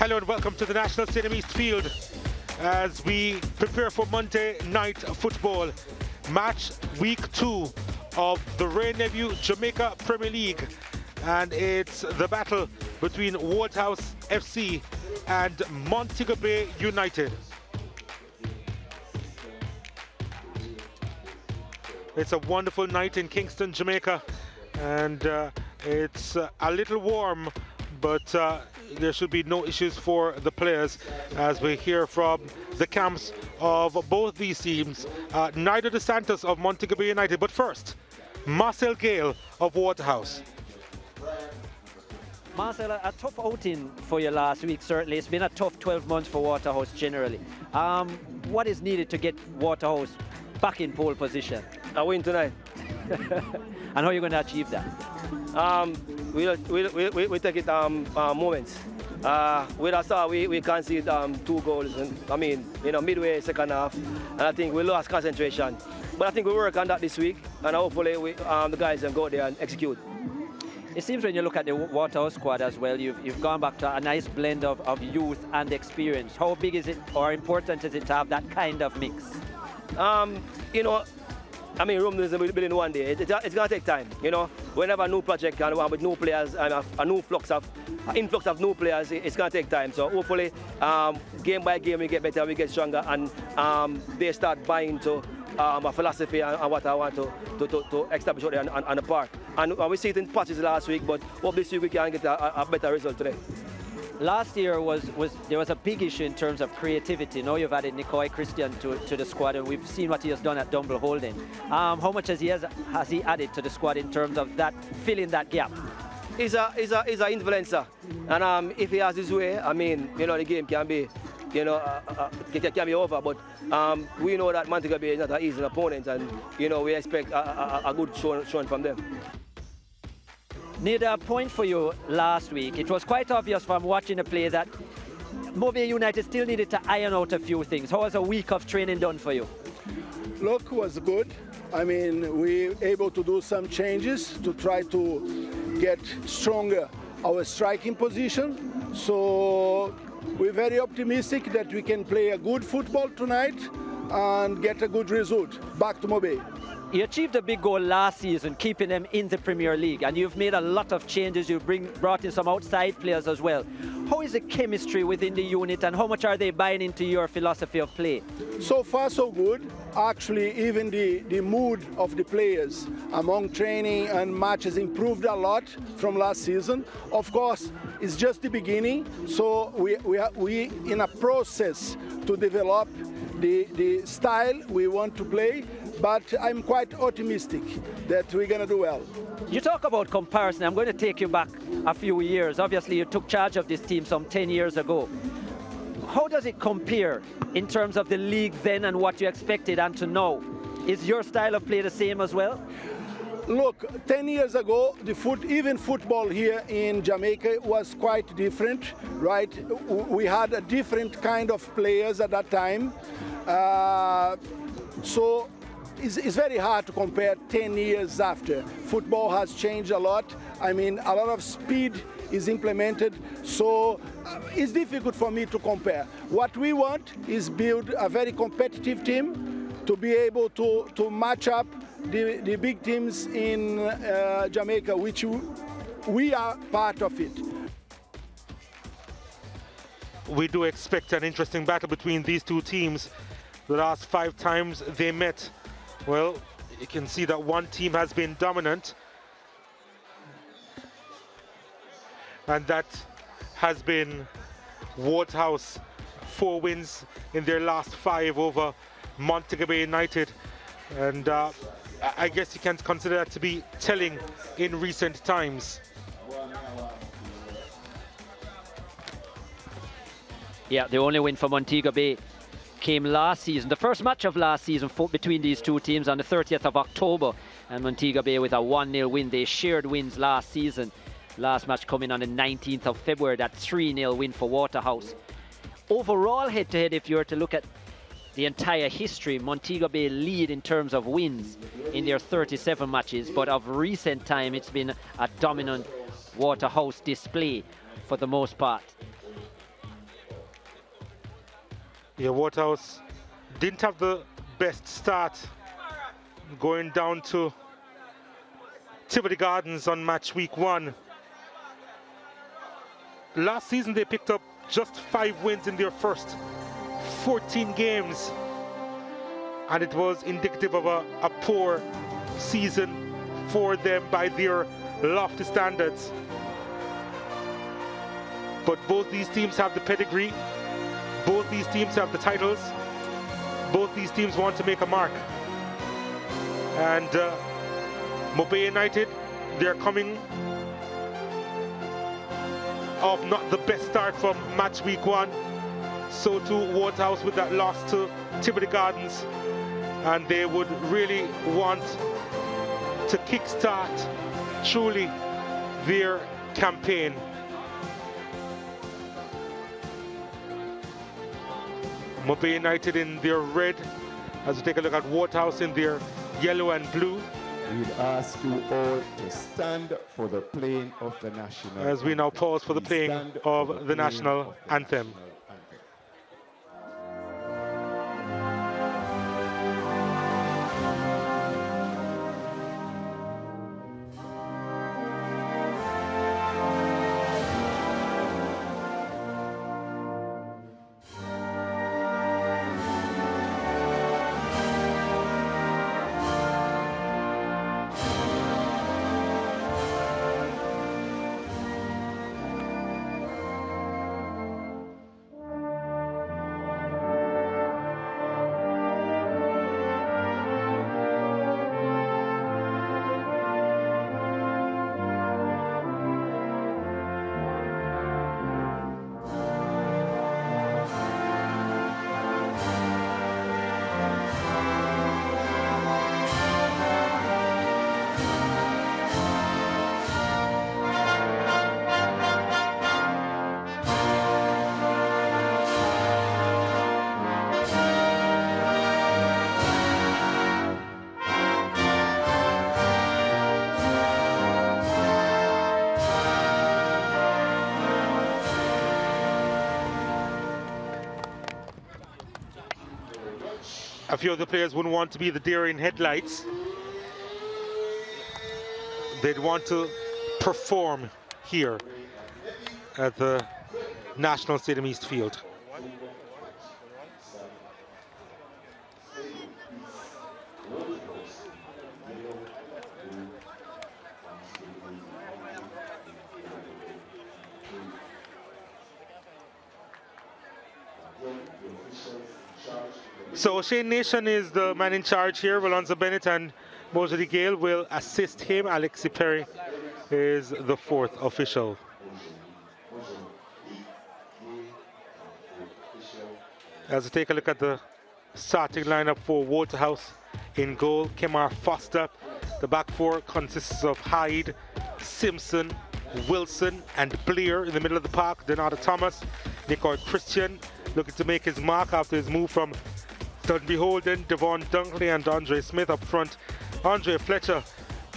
Hello and welcome to the National Stadium East Field as we prepare for Monday night football. Match week two of the Wray Nephew Jamaica Premier League. And it's the battle between Waterhouse FC and Montego Bay United. It's a wonderful night in Kingston, Jamaica, and uh, it's uh, a little warm, but uh, there should be no issues for the players as we hear from the camps of both these teams. Uh, Nigel De Santos of Montego Bay United, but first, Marcel Gayle of Waterhouse. Marcel, a, a tough outing for you last week, certainly. It's been a tough 12 months for Waterhouse generally. Um, what is needed to get Waterhouse back in pole position? A win tonight. and how are you going to achieve that? Um, we, we, we, we take it um, uh, moments. Uh, with us, uh, we, we conceded um, two goals, and I mean, you know, midway second half, and I think we lost concentration. But I think we work on that this week, and hopefully we, um, the guys can go there and execute. It seems when you look at the Waterhouse squad as well, you've, you've gone back to a nice blend of, of youth and experience. How big is it or important is it to have that kind of mix? Um, you know, I mean, Rome is building one day. It, it, it's going to take time, you know. Whenever a new project and with new players and a, a new flux of influx of new players, it, it's going to take time. So hopefully, um, game by game, we get better, we get stronger, and um, they start buying to um, a philosophy and, and, what I want to, to, to, to establish on, on, on, the park. And we see it in patches last week, but hope this week we can get a, a better result today last year was, was there was a big issue in terms of creativity. Now you've added Nicoy Christian to, to the squad, and we've seen what he has done at Dunbeholden. Um, how much has he, has, has he added to the squad in terms of that filling that gap? He's a he's a he's an influencer, and um, if he has his way, I mean, you know, the game can be you know, uh, uh, uh can be over. But um, we know that Montego Bay is not an easy opponent, and you know we expect a, a, a good showing from them. Need a point for you last week. It was quite obvious from watching the play that Mobay United still needed to iron out a few things. How was a week of training done for you? Look was good. I mean, we were able to do some changes to try to get stronger our striking position. So we're very optimistic that we can play a good football tonight and get a good result back to Mobay. You achieved a big goal last season, keeping them in the Premier League, and you've made a lot of changes. You bring brought in some outside players as well. How is the chemistry within the unit, and how much are they buying into your philosophy of play? So far, so good. Actually, even the, the mood of the players among training and matches improved a lot from last season. Of course, it's just the beginning, so we, we are we in a process to develop the, the style we want to play but I'm quite optimistic that we're going to do well. You talk about comparison. I'm going to take you back a few years. Obviously, you took charge of this team some 10 years ago. How does it compare in terms of the league then and what you expected and to now? Is your style of play the same as well? Look, 10 years ago, the foot, even football here in Jamaica was quite different, right? We had a different kind of players at that time. Uh, so it's, it's, very hard to compare 10 years after. Football has changed a lot. I mean, a lot of speed is implemented, so uh, it's difficult for me to compare. What we want is build a very competitive team to be able to, to match up the, the big teams in uh, Jamaica, which we are part of it. We do expect an interesting battle between these two teams. The last five times they met, well, you can see that one team has been dominant. And that has been Waterhouse. Four wins in their last five over Montego Bay United. And uh, I guess you can consider that to be telling in recent times. Yeah, the only win for Montego Bay came last season. The first match of last season between these two teams on the 30th of October. And Montego Bay with a 1-0 win. They shared wins last season. Last match coming on the 19th of February, that 3-0 win for Waterhouse. Overall head-to-head, -head, if you were to look at the entire history, Montego Bay lead in terms of wins in their 37 matches, but of recent time, it's been a dominant Waterhouse display for the most part. Yeah, Waterhouse didn't have the best start going down to Tivoli Gardens on match week one. Last season they picked up just five wins in their first 14 games and it was indicative of a, a poor season for them by their lofty standards. But both these teams have the pedigree, both these teams have the titles, both these teams want to make a mark. And uh, United, they're coming off not the best start from match week one. So too Waterhouse with that loss to Tivoli Gardens. And they would really want to kickstart truly their campaign. Mobay United in their red, as we take a look at Waterhouse in their yellow and blue. We'd ask you all to stand for the playing of the national As we now pause for the playing of the national anthem. a few of the players wouldn't want to be the deer in headlights. They'd want to perform here at the National Stadium East Field. So Shane Nation is the man in charge here. Alonzo Bennett and Mosley Gale will assist him. Alexi Perry is the fourth official. As we take a look at the starting lineup for Waterhouse in goal, Kemar Foster. The back four consists of Hyde, Simpson, Wilson, and Blair in the middle of the park. Donato Thomas, Nicoy Christian looking to make his mark after his move from Dunbeholden, Devon Dunkley, and Andre Smith up front. Andre Fletcher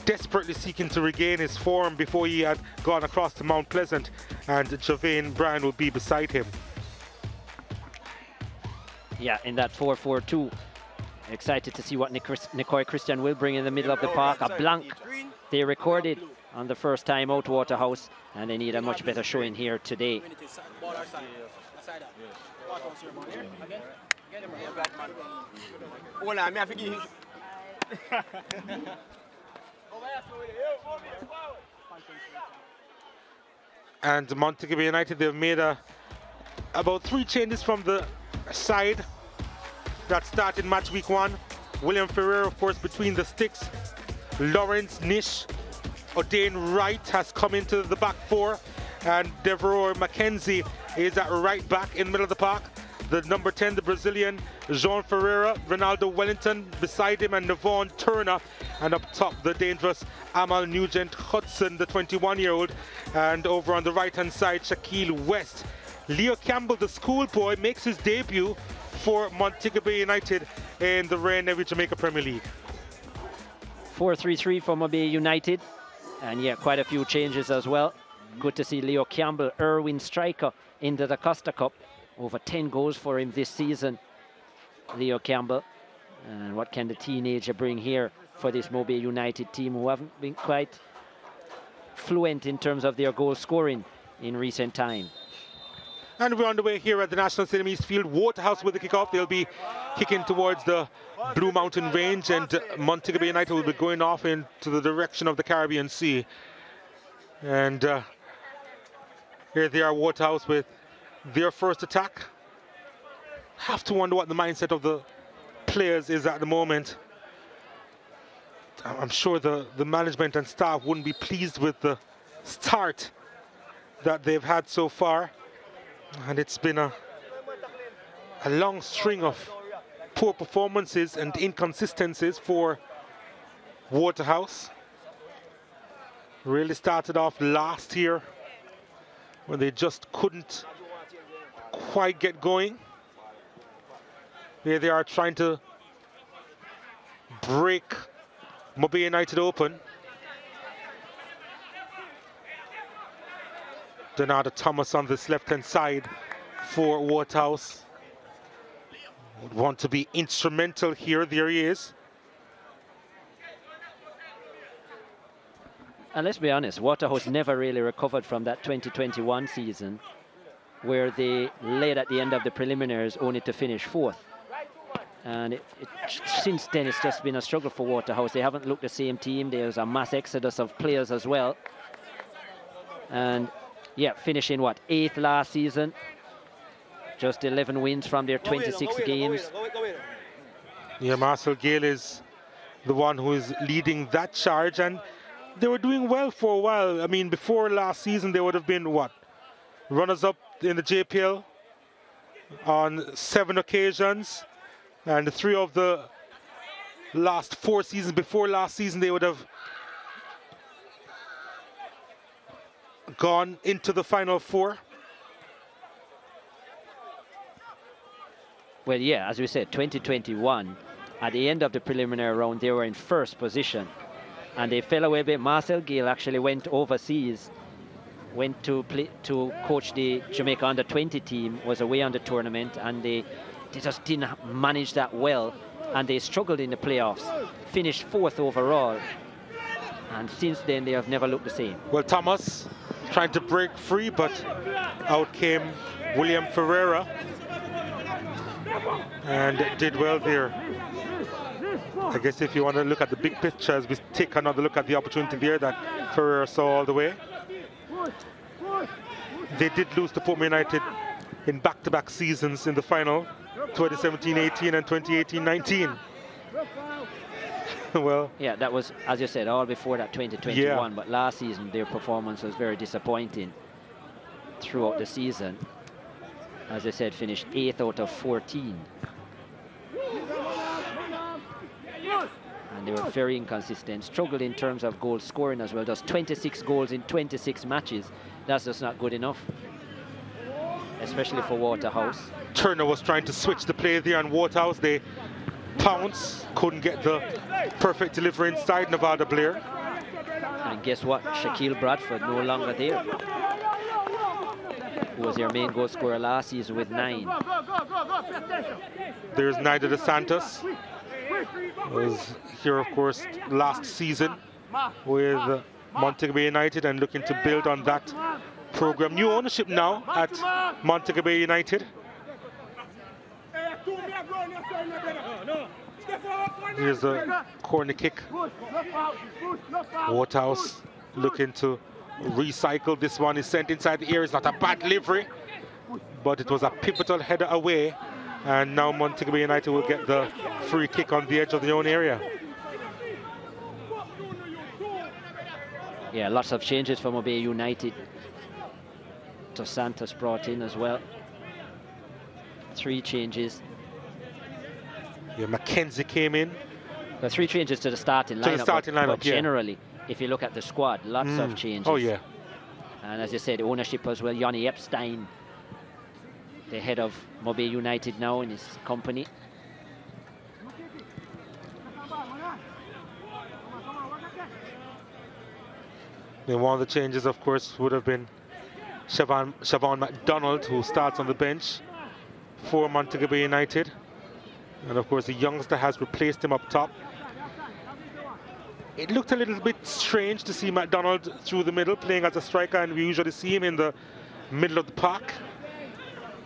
desperately seeking to regain his form before he had gone across to Mount Pleasant, and Javane Bryan will be beside him. Yeah, in that 4-4-2. Excited to see what Nick Nicoy Christian will bring in the middle of the park. A blank they recorded on the first time out Waterhouse, and they need a much better showing here today. Hold on, me And Montego Bay United, they've made a, about three changes from the side that started match week one. William Ferrer, of course, between the sticks. Lawrence Nish, O'Dane Wright has come into the back four. And Devereux McKenzie is at right back in the middle of the park. The number 10, the Brazilian, Jean Ferreira, Ronaldo Wellington beside him, and Navon Turner. And up top, the dangerous Amal Nugent Hudson, the 21-year-old. And over on the right-hand side, Shaquille West. Leo Campbell, the schoolboy, makes his debut for Montego Bay United in the Navy Jamaica Premier League. 4-3-3 for Mobay United. And yeah, quite a few changes as well. Good to see Leo Campbell, Irwin Striker into the Costa Cup. Over 10 goals for him this season, Leo Campbell. And what can the teenager bring here for this Mobay United team who haven't been quite fluent in terms of their goal scoring in recent time? And we're on the way here at the National Stadium East Field. Waterhouse with the kickoff. They'll be kicking towards the Blue Mountain Range, and Montego Bay United will be going off into the direction of the Caribbean Sea. And uh, here they are, Waterhouse, with their first attack. Have to wonder what the mindset of the players is at the moment. I'm sure the, the management and staff wouldn't be pleased with the start that they've had so far. And it's been a, a long string of poor performances and inconsistencies for Waterhouse. Really started off last year when they just couldn't quite get going. Here they are trying to break Mobay United open. Donata Thomas on this left-hand side for Waterhouse. Would want to be instrumental here. There he is. And let's be honest, Waterhouse never really recovered from that 2021 season where they led at the end of the preliminaries only to finish fourth. And it, it, since then, it's just been a struggle for Waterhouse. They haven't looked the same team. There's a mass exodus of players as well. And yeah, finishing what, eighth last season. Just 11 wins from their 26 games. Yeah, Marcel Gayle is the one who is leading that charge. And they were doing well for a while. I mean, before last season, they would have been what? Runners up in the JPL on seven occasions. And three of the last four seasons before last season, they would have gone into the final four. Well, yeah, as we said, 2021, at the end of the preliminary round, they were in first position. And they fell away. Marcel Gayle actually went overseas, went to play, to coach the Jamaica under 20 team, was away on the tournament, and they, they just didn't manage that well. And they struggled in the playoffs, finished fourth overall. And since then, they have never looked the same. Well, Thomas trying to break free, but out came William Ferreira and did well there. I guess if you want to look at the big picture as we take another look at the opportunity there that Ferreira saw all the way. They did lose to Port United in back-to-back -back seasons in the final, 2017-18 and 2018-19. well, yeah, that was, as you said, all before that 2021. Yeah. But last season, their performance was very disappointing throughout the season. As I said, finished eighth out of 14. And they were very inconsistent, struggled in terms of goal scoring as well. Just 26 goals in 26 matches. That's just not good enough, especially for Waterhouse. Turner was trying to switch the play there on Waterhouse. They pounce, couldn't get the perfect delivery inside Nevada Blair. And guess what? Shaquille Bradford no longer there. Who was their main goal scorer last season with nine. There's Nida De Santos. Was here, of course, last season with Montego United and looking to build on that program. New ownership now at Montego United. Here's a corner kick. Waterhouse looking to recycle this one. Is sent inside the area. It's not a bad livery, but it was a pivotal header away. And now Montego United will get the free kick on the edge of their own area. Yeah, lots of changes from Mobay United. Dos Santos brought in as well. Three changes. Yeah, Mackenzie came in. The three changes to the starting lineup. To the starting lineup, but yeah. generally, if you look at the squad, lots mm. of changes. Oh, yeah. And as you said, ownership as well. Yanni Epstein, the head of Mobay United now in his company. And one of the changes, of course, would have been Siobhan, Siobhan McDonald, who starts on the bench. for Montego Bay United. And of course, the youngster has replaced him up top. It looked a little bit strange to see McDonald through the middle playing as a striker, and we usually see him in the middle of the park.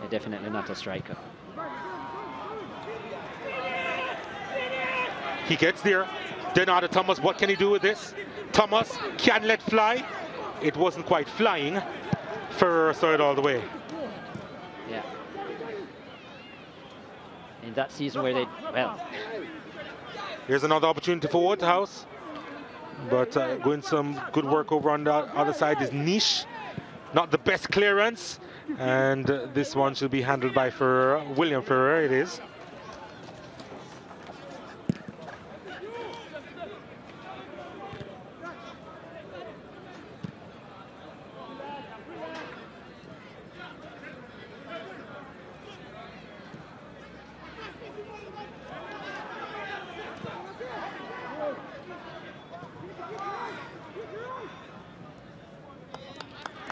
Yeah, definitely not a striker. He gets there. Denardo Thomas, what can he do with this? Thomas can let fly. It wasn't quite flying. Ferrer saw it all the way. Yeah. In that season where they, well, Here's another opportunity for Waterhouse. But uh, going some good work over on the other side is Niche. Not the best clearance. And this one should be handled by Ferrer. William Ferrer it is.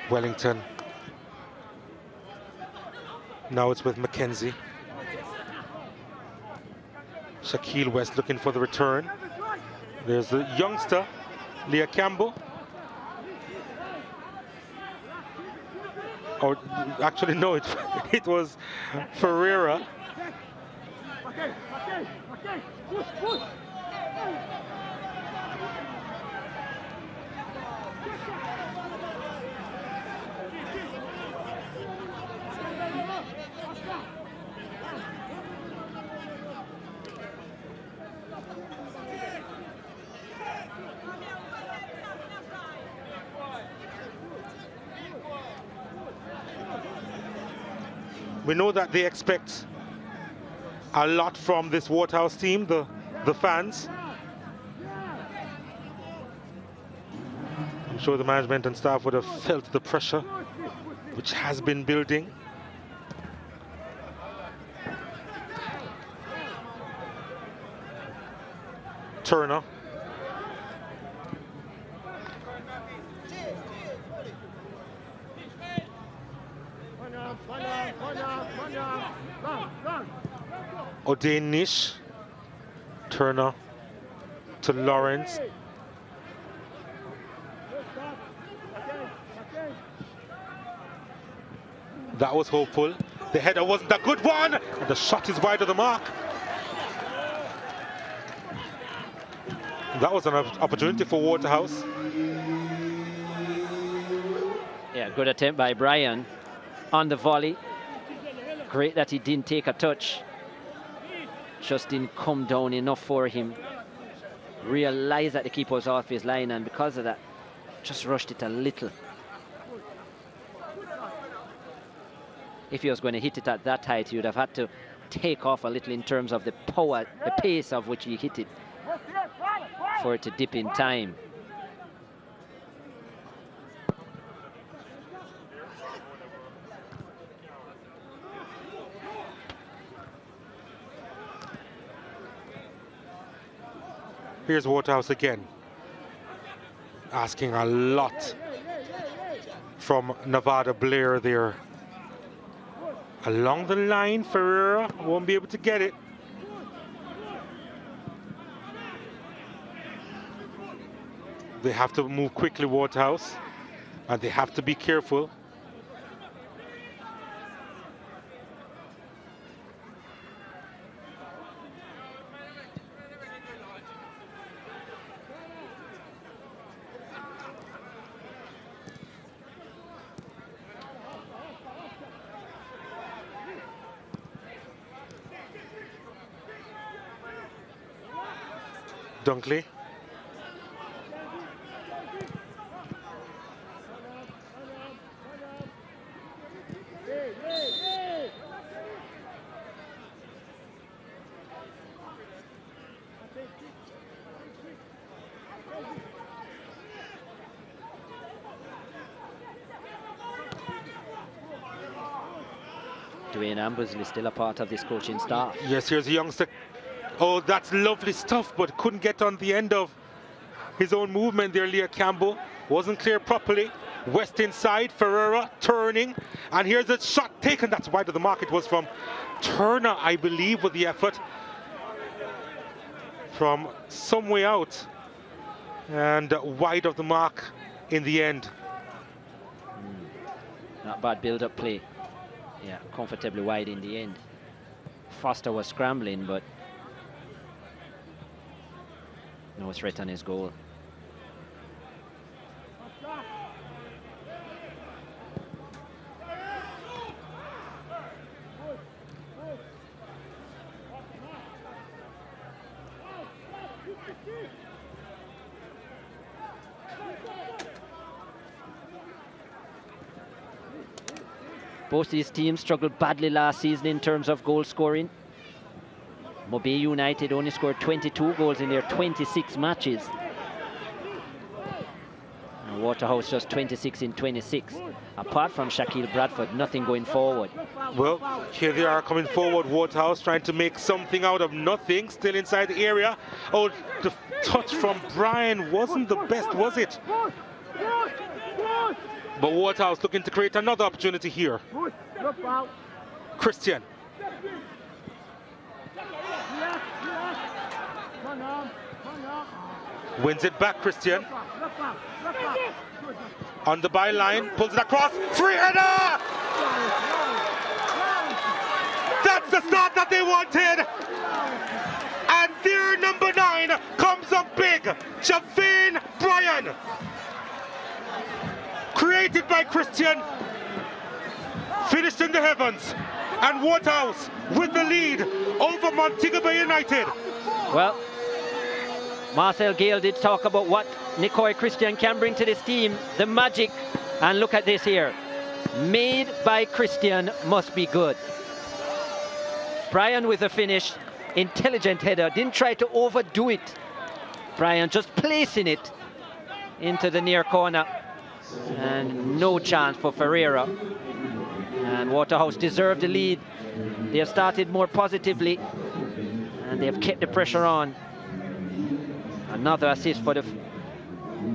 Wellington. Now it's with Mackenzie. Shaquille West looking for the return. There's the youngster, Leo Campbell. Or actually, no, it, it was Ferreira. We know that they expect a lot from this Waterhouse team, the, the fans. I'm sure the management and staff would have felt the pressure which has been building. Turner. O'Dane Turner to Lawrence. That was hopeful. The header wasn't a good one. And the shot is wide of the mark. That was an opportunity for Waterhouse. yeah, good attempt by Bryan on the volley. Great that he didn't take a touch. Just didn't come down enough for him. Realized that the keeper was off his line, and because of that, just rushed it a little. If he was going to hit it at that height, he would have had to take off a little in terms of the power, the pace of which he hit it for it to dip in time. Here's Waterhouse again. Asking a lot from Nevada Blair there. Along the line, Ferreira won't be able to get it. They have to move quickly, Waterhouse, and they have to be careful. Dunkley. Dwayne Ambusley still a part of this coaching staff. Yes, here's a youngster. Oh, that's lovely stuff, but couldn't get on the end of his own movement there, Leo Campbell. Wasn't clear properly. West inside, Ferreira turning, and here's a shot taken. That's wide of the mark. It was from Turner, I believe, with the effort from some way out and wide of the mark in the end. Hmm. Not bad build-up play. Yeah, comfortably wide in the end. Foster was scrambling, but no threat on his goal. Both these teams struggled badly last season in terms of goal scoring. Mobay United only scored 22 goals in their 26 matches. And Waterhouse just 26 in 26. Apart from Shaquille Bradford, nothing going forward. Well, here they are coming forward, Waterhouse trying to make something out of nothing, still inside the area. Oh, the touch from Bryan wasn't the best, was it? But Waterhouse looking to create another opportunity here. Christian. Wins it back, Christian. On the byline, pulls it across. Free header! That's the start that they wanted. And their number nine comes up big. Javane Bryan created by Christian, finished in the heavens, and Waterhouse with the lead over Montego Bay United. Well, Marcel Gayle did talk about what Nicoy Christian can bring to this team, the magic, and look at this here. Made by Christian must be good. Bryan with a finish, intelligent header, didn't try to overdo it. Bryan just placing it into the near corner and no chance for Ferreira. And Waterhouse deserved the lead. They have started more positively and they have kept the pressure on. Another assist for the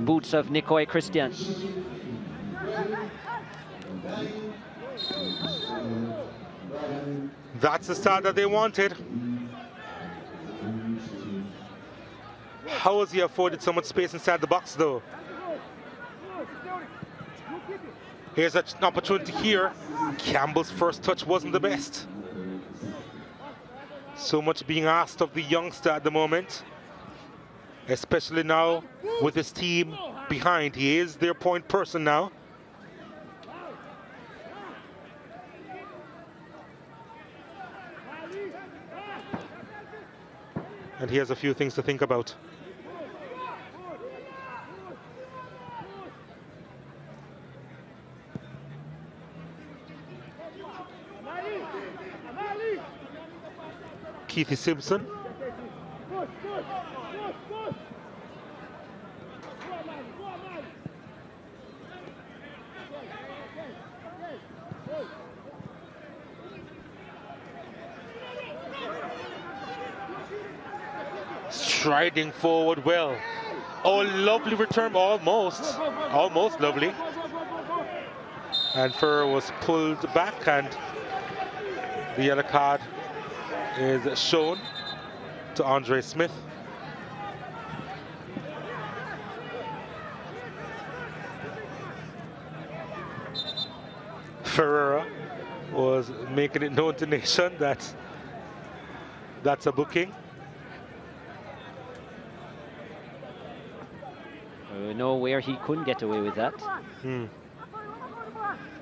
boots of Nicoy Christian. That's the start that they wanted. How has he afforded so much space inside the box though? Here's an opportunity here. Campbell's first touch wasn't the best. So much being asked of the youngster at the moment. Especially now with his team behind. He is their point person now. And he has a few things to think about. Keithy Simpson. Forward well. Oh, lovely return, almost, almost lovely. And Fur was pulled back and the yellow card is shown to Andre Smith. Ferreira was making it known to nation that that's a booking. Know where he couldn't get away with that. Hmm.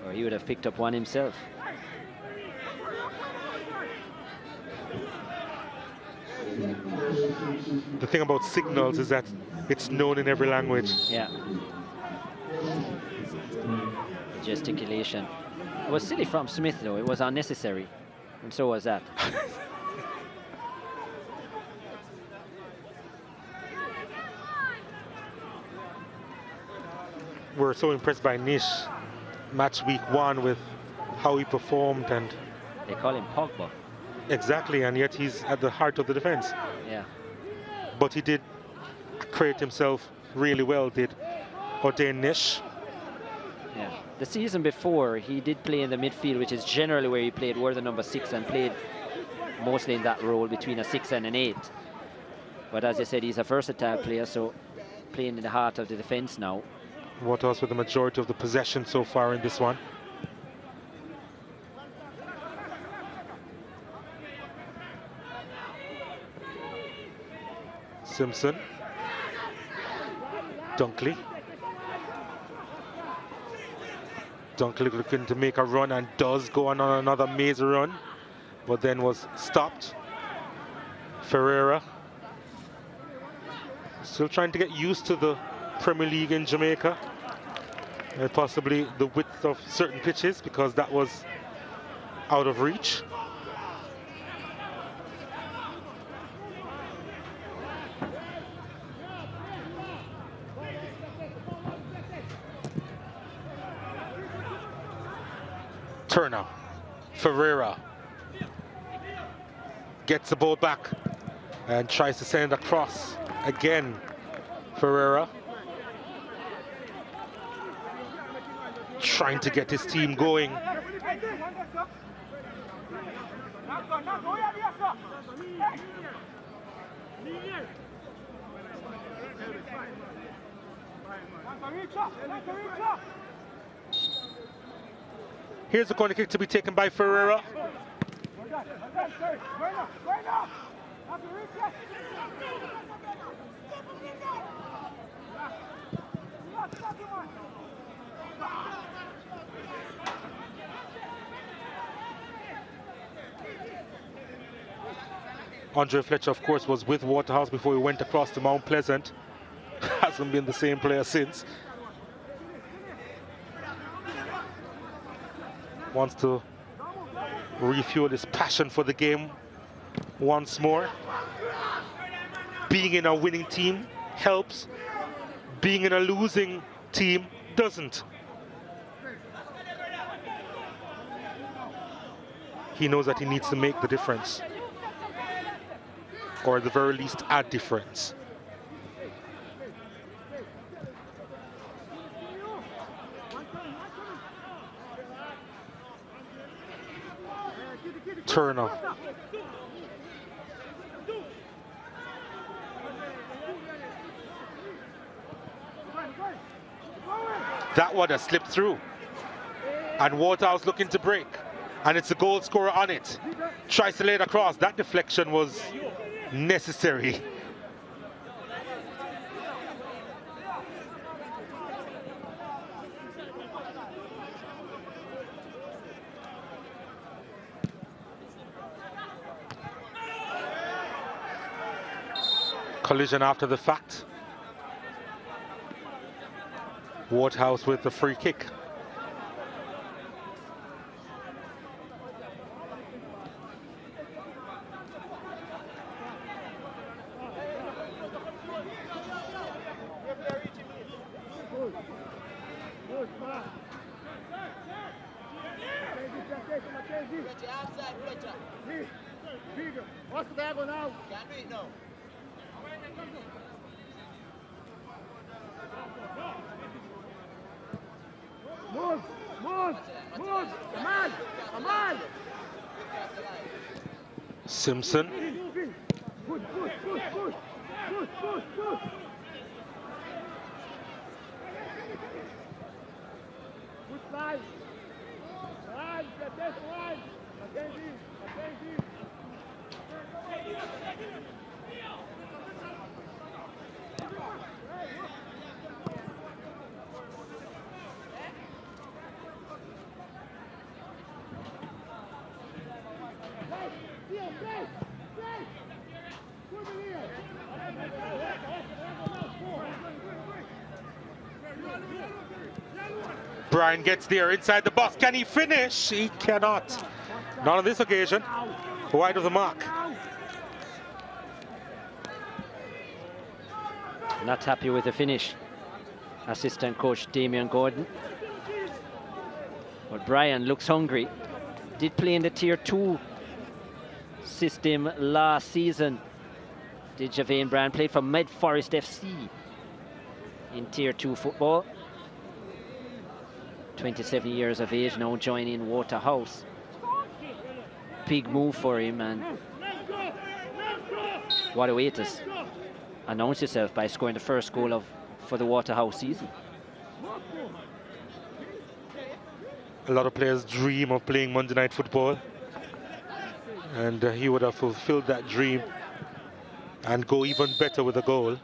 Or he would have picked up one himself. The thing about signals is that it's known in every language. Yeah. Gesticulation. It was silly from Smith though, it was unnecessary. And so was that. We're so impressed by Nish match week one with how he performed and they call him Pogba. Exactly, and yet he's at the heart of the defense. Yeah. But he did create himself really well, did Ordain Nish. Yeah. The season before, he did play in the midfield, which is generally where he played, were the number six, and played mostly in that role between a six and an eight. But as I said, he's a versatile player, so playing in the heart of the defence now. Waterhouse with the majority of the possession so far in this one. Simpson. Dunkley. Dunkley looking to make a run and does go on, on another maze run, but then was stopped. Ferreira still trying to get used to the Premier League in Jamaica and possibly the width of certain pitches because that was out of reach. Turner, Ferreira gets the ball back and tries to send across again. Ferreira trying to get his team going. Here's a corner kick to be taken by Ferreira. Andre Fletcher, of course, was with Waterhouse before he went across to Mount Pleasant. Hasn't been the same player since. Wants to refuel his passion for the game once more. Being in a winning team helps. Being in a losing team doesn't. He knows that he needs to make the difference or at the very least add difference. Turner. That one has slipped through. And Waterhouse looking to break. And it's a goal scorer on it. Tries to lay it across. That deflection was necessary. Collision after the fact. Waterhouse with the free kick. Simpson. Bryan gets there inside the box. Can he finish? He cannot. Not on this occasion. Wide of the mark. Not happy with the finish. Assistant coach Damian Gordon. But Bryan looks hungry. Did play in the tier two system last season. Did Javane Brand played for Med Forest FC in tier two football. 27 years of age now, joining Waterhouse. Big move for him, and what a way to announce yourself by scoring the first goal of for the Waterhouse season. A lot of players dream of playing Monday Night Football, and uh, he would have fulfilled that dream and go even better with a goal.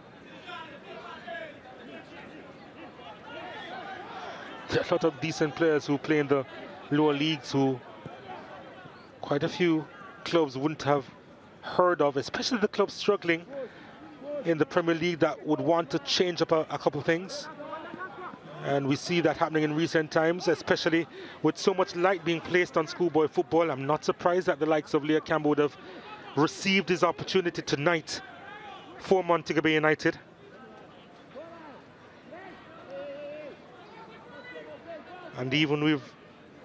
There are a lot of decent players who play in the lower leagues who quite a few clubs wouldn't have heard of, especially the clubs struggling in the Premier League that would want to change up a, a couple things. And we see that happening in recent times, especially with so much light being placed on schoolboy football. I'm not surprised that the likes of Leo Campbell would have received his opportunity tonight for Montego Bay United. And even we've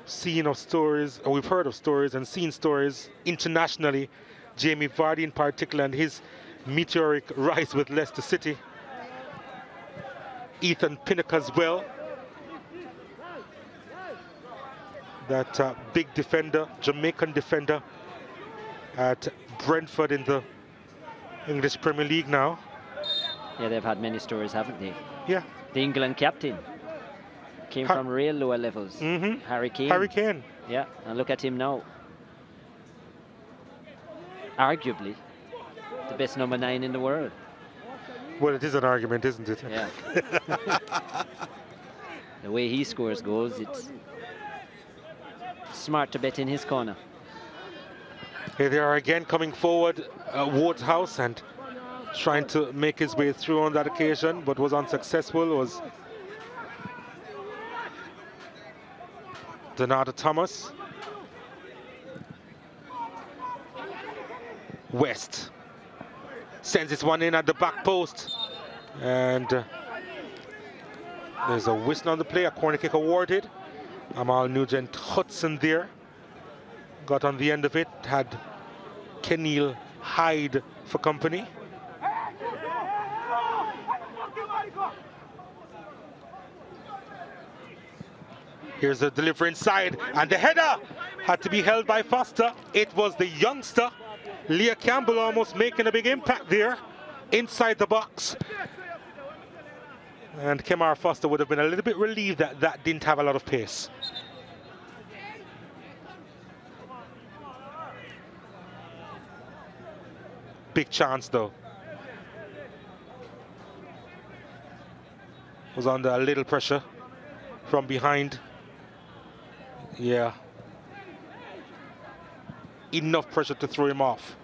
seen of stories, or we've heard of stories and seen stories internationally, Jamie Vardy in particular, and his meteoric rise with Leicester City. Ethan Pinnock as well. That uh, big defender, Jamaican defender at Brentford in the English Premier League now. Yeah, they've had many stories, haven't they? Yeah. The England captain came Har from real lower levels. Mhm. Harry Kane. Harry Kane. Yeah, and look at him now. Arguably the best number nine in the world. Well, it is an argument, isn't it? Yeah. the way he scores goals, it's smart to bet in his corner. Here they are again coming forward, uh, Waterhouse, and trying to make his way through on that occasion, but was unsuccessful. Was Denardo Thomas. West sends this one in at the back post, and uh, there's a whistle on the play, a corner kick awarded. Amal Nugent Hudson there got on the end of it, had Kenil Hyde for company. Here's a delivery inside, and the header had to be held by Foster. It was the youngster, Leo Campbell, almost making a big impact there inside the box. And Kemar Foster would have been a little bit relieved that that didn't have a lot of pace. Big chance though. Was under a little pressure from behind. Yeah. Enough pressure to throw him off.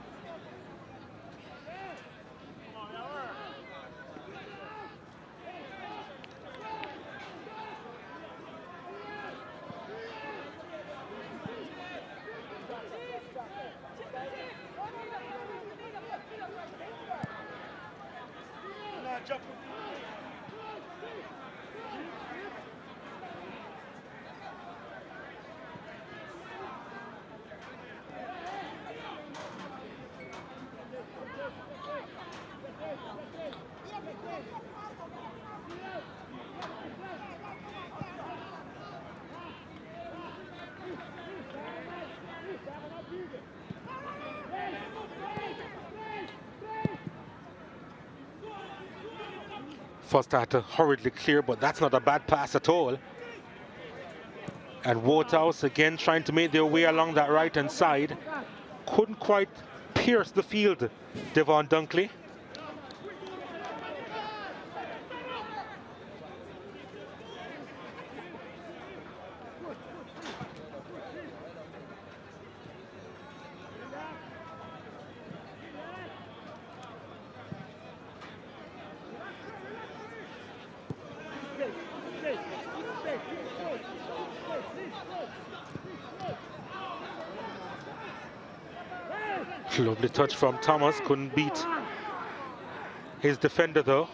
Foster had to hurriedly clear, but that's not a bad pass at all. And Waterhouse again trying to make their way along that right-hand side. Couldn't quite pierce the field, Devon Dunkley. Lovely touch from Thomas, couldn't beat his defender though.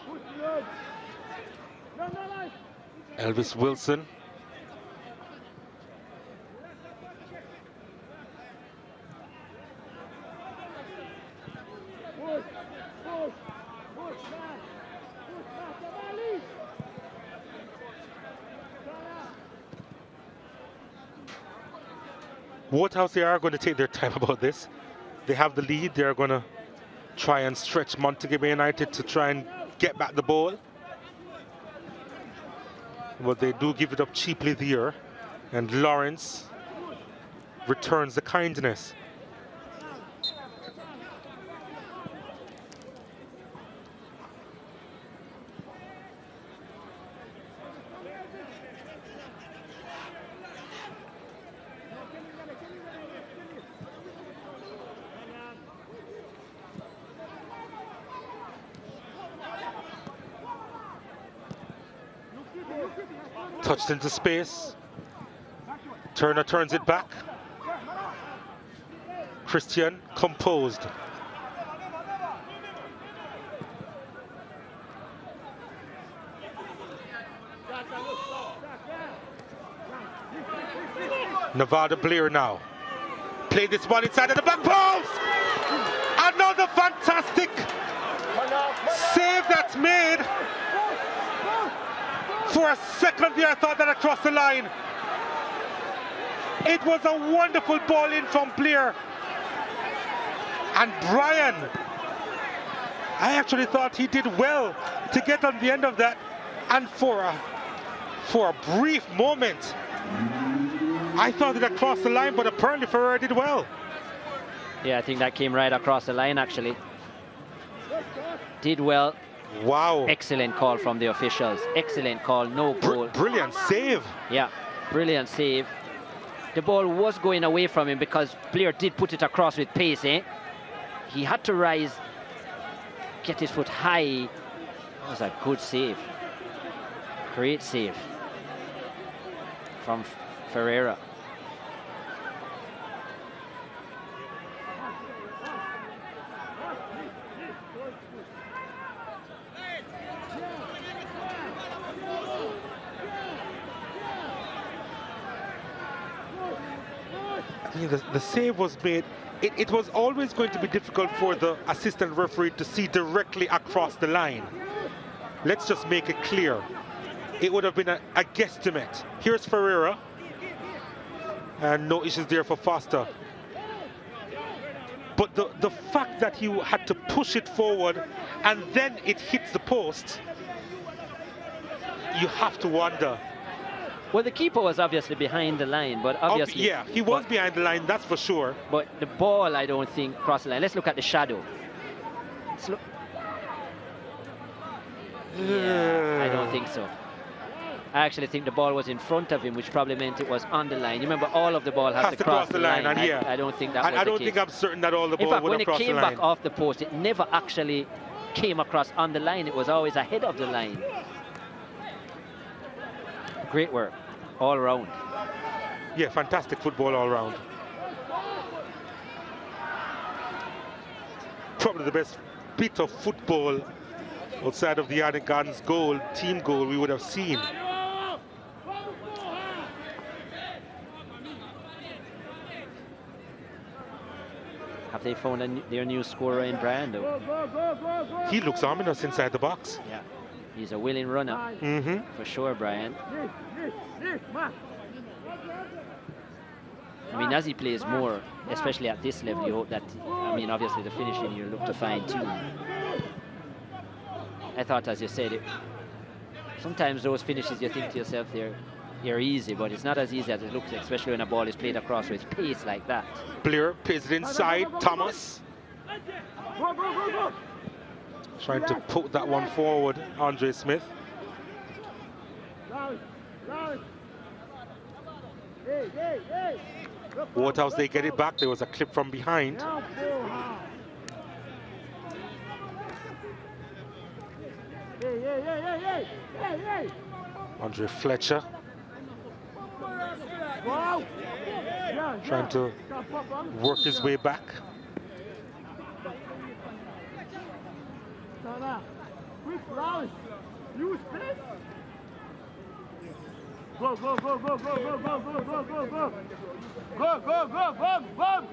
Elvis Wilson. Waterhouse, they are going to take their time about this. They have the lead. They're going to try and stretch Montego United to try and get back the ball. But they do give it up cheaply there. And Lawrence returns the kindness. Into space. Turner turns it back. Christian composed. Nevada Blair now. Play this ball inside of the back post. Another fantastic save that's made. For a second there, I thought that across the line. It was a wonderful ball in from Blair. And Bryan, I actually thought he did well to get on the end of that. And for a, for a brief moment, I thought it across the line, but apparently Ferrer did well. Yeah, I think that came right across the line, actually. Did well. Wow. Excellent call from the officials. Excellent call, no goal. Br brilliant save. Yeah, brilliant save. The ball was going away from him because Blair did put it across with pace, eh? He had to rise, get his foot high. That was a good save. Great save from Ferreira. The, the save was made. It, it was always going to be difficult for the assistant referee to see directly across the line. Let's just make it clear. It would have been a, a guesstimate. Here's Ferreira. And no issues there for Foster. But the, the fact that he had to push it forward and then it hits the post, you have to wonder well, the keeper was obviously behind the line, but obviously... yeah, he was behind the line, that's for sure. But the ball, I don't think, crossed the line. Let's look at the shadow. Look. Yeah, I don't think so. I actually think the ball was in front of him, which probably meant it was on the line. You remember, all of the ball has, has to, cross, cross the, line. line. And yeah. I, I, don't think that I, was I don't the think I'm certain that all the ball in fact, would when have crossed it came back off the post, it never actually came across on the line. It was always ahead of the line. Great work all around. Yeah, fantastic football all round. Probably the best bit of football outside of the Arnett Gardens goal, team goal we would have seen. Have they found a, their new scorer in Brando? He looks ominous inside the box. Yeah, he's a willing runner. Mm -hmm. For sure, Brian. I mean, as he plays more, especially at this level, you hope that, I mean, obviously the finishing you look to fine tune. I thought, as you said, it, sometimes those finishes you think to yourself they're, they're easy, but it's not as easy as it looks, especially when a ball is played across with pace like that. Blair plays it inside, Thomas. Trying to put that one forward, Andre Smith. Hey. Waterhouse, they get it back. There was a clip from behind. Andre Fletcher. Trying to work his way back. Use this. Go, go, go, go, go, go, go, go, go, go, go. Go, go, go, go, go.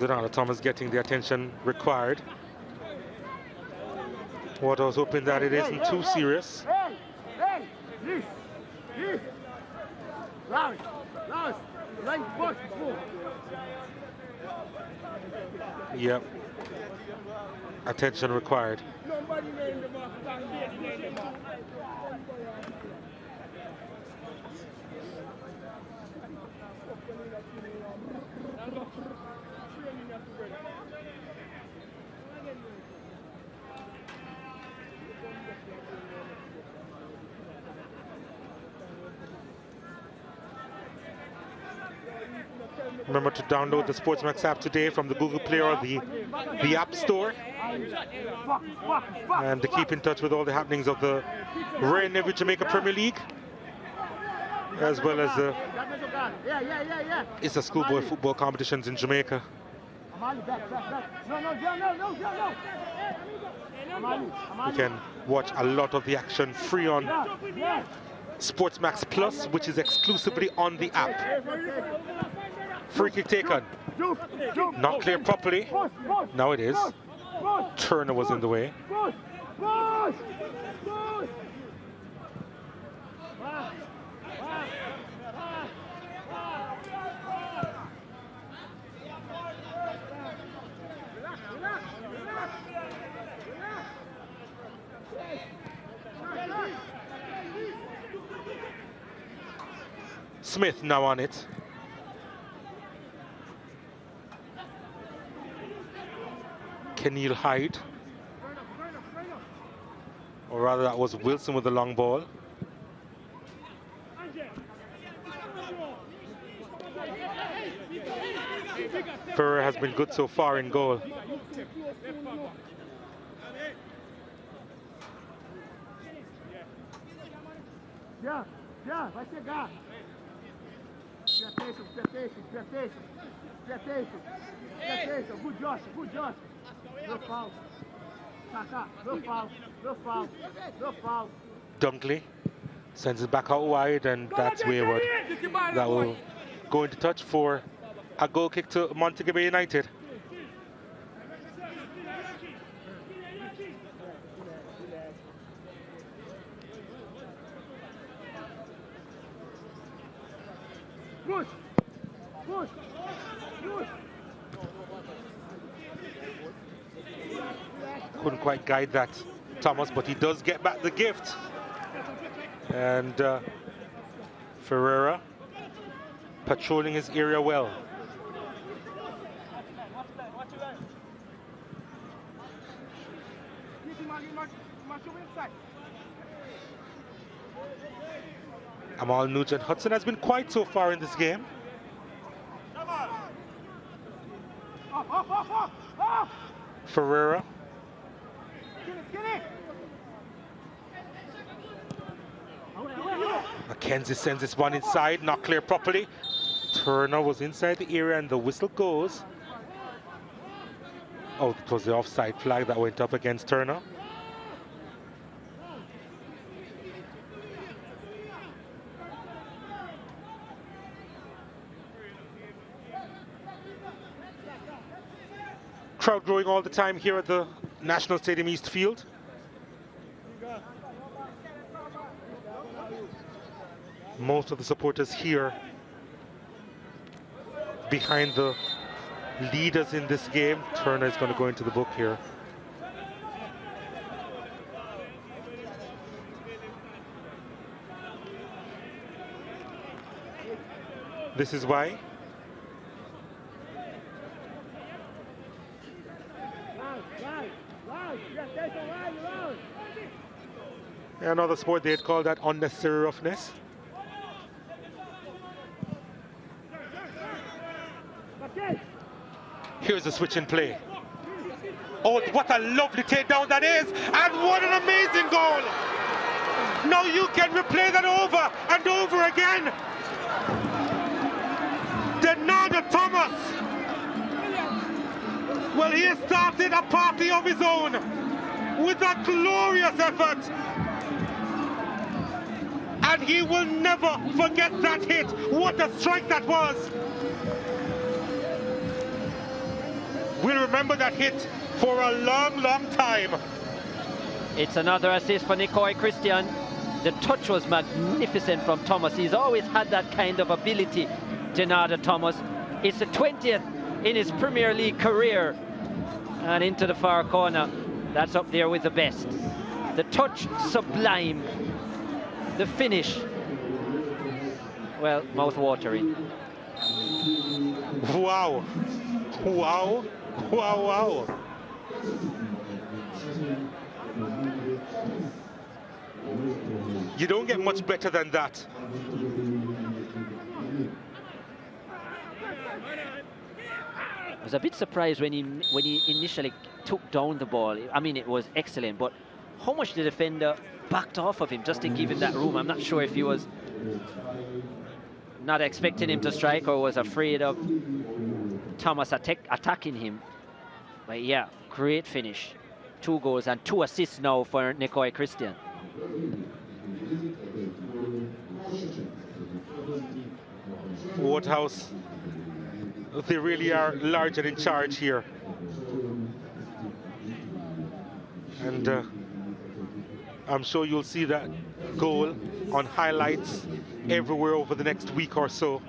Denardo Thomas getting the attention required. What I was hoping that it isn't too serious. Yep. Attention required. Remember to download the Sportsmax app today from the Google Play or the, the App Store. And to keep in touch with all the happenings of the Wray & Nephew Jamaica Premier League, as well as the it's a schoolboy football competitions in Jamaica. You can watch a lot of the action free on Sportsmax Plus, which is exclusively on the app. Free kick taken. Not clear properly. Now it is. Turner was in the way. Smith now on it. Kenil Hyde. Or rather, that was Wilson with the long ball. Ferrer has been good so far in goal. Já, já, vai chegar. Preparation, preparation, preparation, preparation, preparation. Good Josh, good Josh. No foul. Saka, no foul, no foul, no foul. Dunkley sends it back out wide, and that's wayward. That will go into touch for a goal kick to Montego Bay United. Push, push, push. Couldn't quite guide that, Thomas, but he does get back the gift. And uh, Ferreira patrolling his area well. Amal Nugent Hudson has been quiet so far in this game. Ferreira Get it, get it. Away, away, away. Mackenzie sends this one inside, not clear properly. Turner was inside the area and the whistle goes. Oh, it was the offside flag that went up against Turner. Crowd growing all the time here at the National Stadium East Field. Most of the supporters here behind the leaders in this game. Turner is going to go into the book here. This is why another sport they'd call that unnecessary roughness. Here's the switch in play. Oh, what a lovely takedown that is! And what an amazing goal! Now you can replay that over and over again. Denardo Thomas. Well, he has started a party of his own with a glorious effort. And he will never forget that hit. What a strike that was. We'll remember that hit for a long, long time. It's another assist for Nicoy Christian. The touch was magnificent from Thomas. He's always had that kind of ability, Denardo Thomas. It's the 20th in his Premier League career. And into the far corner. That's up there with the best. The touch, sublime. The finish, well, mouth-watering. Wow. Wow. Wow, wow. You don't get much better than that. I was a bit surprised when he when he initially took down the ball. I mean, it was excellent, but how much the defender backed off of him just to give him that room. I'm not sure if he was not expecting him to strike or was afraid of Thomas attack, attacking him. But yeah, great finish. Two goals and two assists now for Nicoy Christian. Waterhouse, they really are large and in charge here. And uh, I'm sure you'll see that goal on highlights everywhere over the next week or so.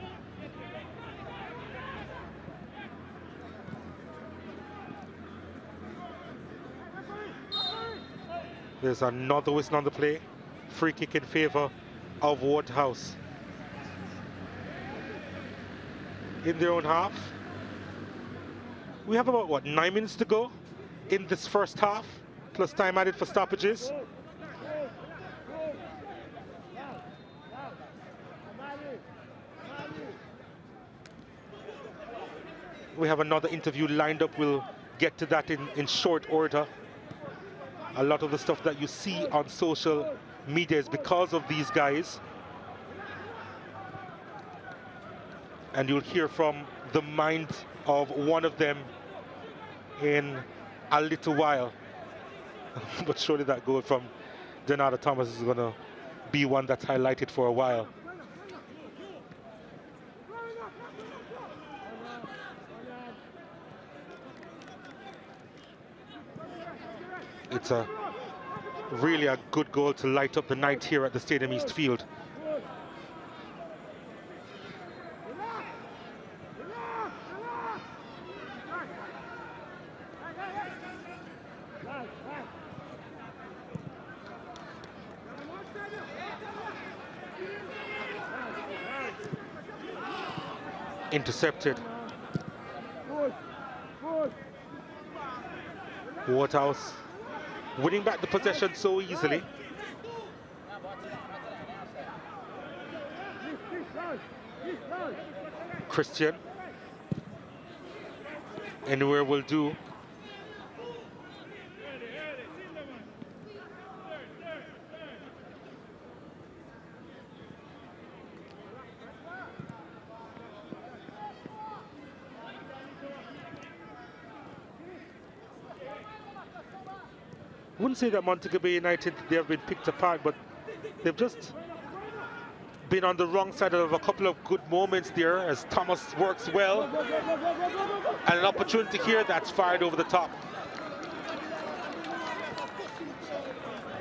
There's another whistle on the play. Free kick in favor of Waterhouse. In their own half. We have about, what, nine minutes to go in this first half, plus time added for stoppages. We have another interview lined up. We'll get to that in, in short order. A lot of the stuff that you see on social media is because of these guys. And you'll hear from the mind of one of them in a little while. but surely that goal from Denardo Thomas is going to be one that's highlighted for a while. It's a really a good goal to light up the night here at the Stadium East Field. Intercepted. Waterhouse winning back the possession so easily. Christian. Anywhere will do. Say that Montego Bay United, they have been picked apart, but they've just been on the wrong side of a couple of good moments there as Thomas works well. And an opportunity here that's fired over the top.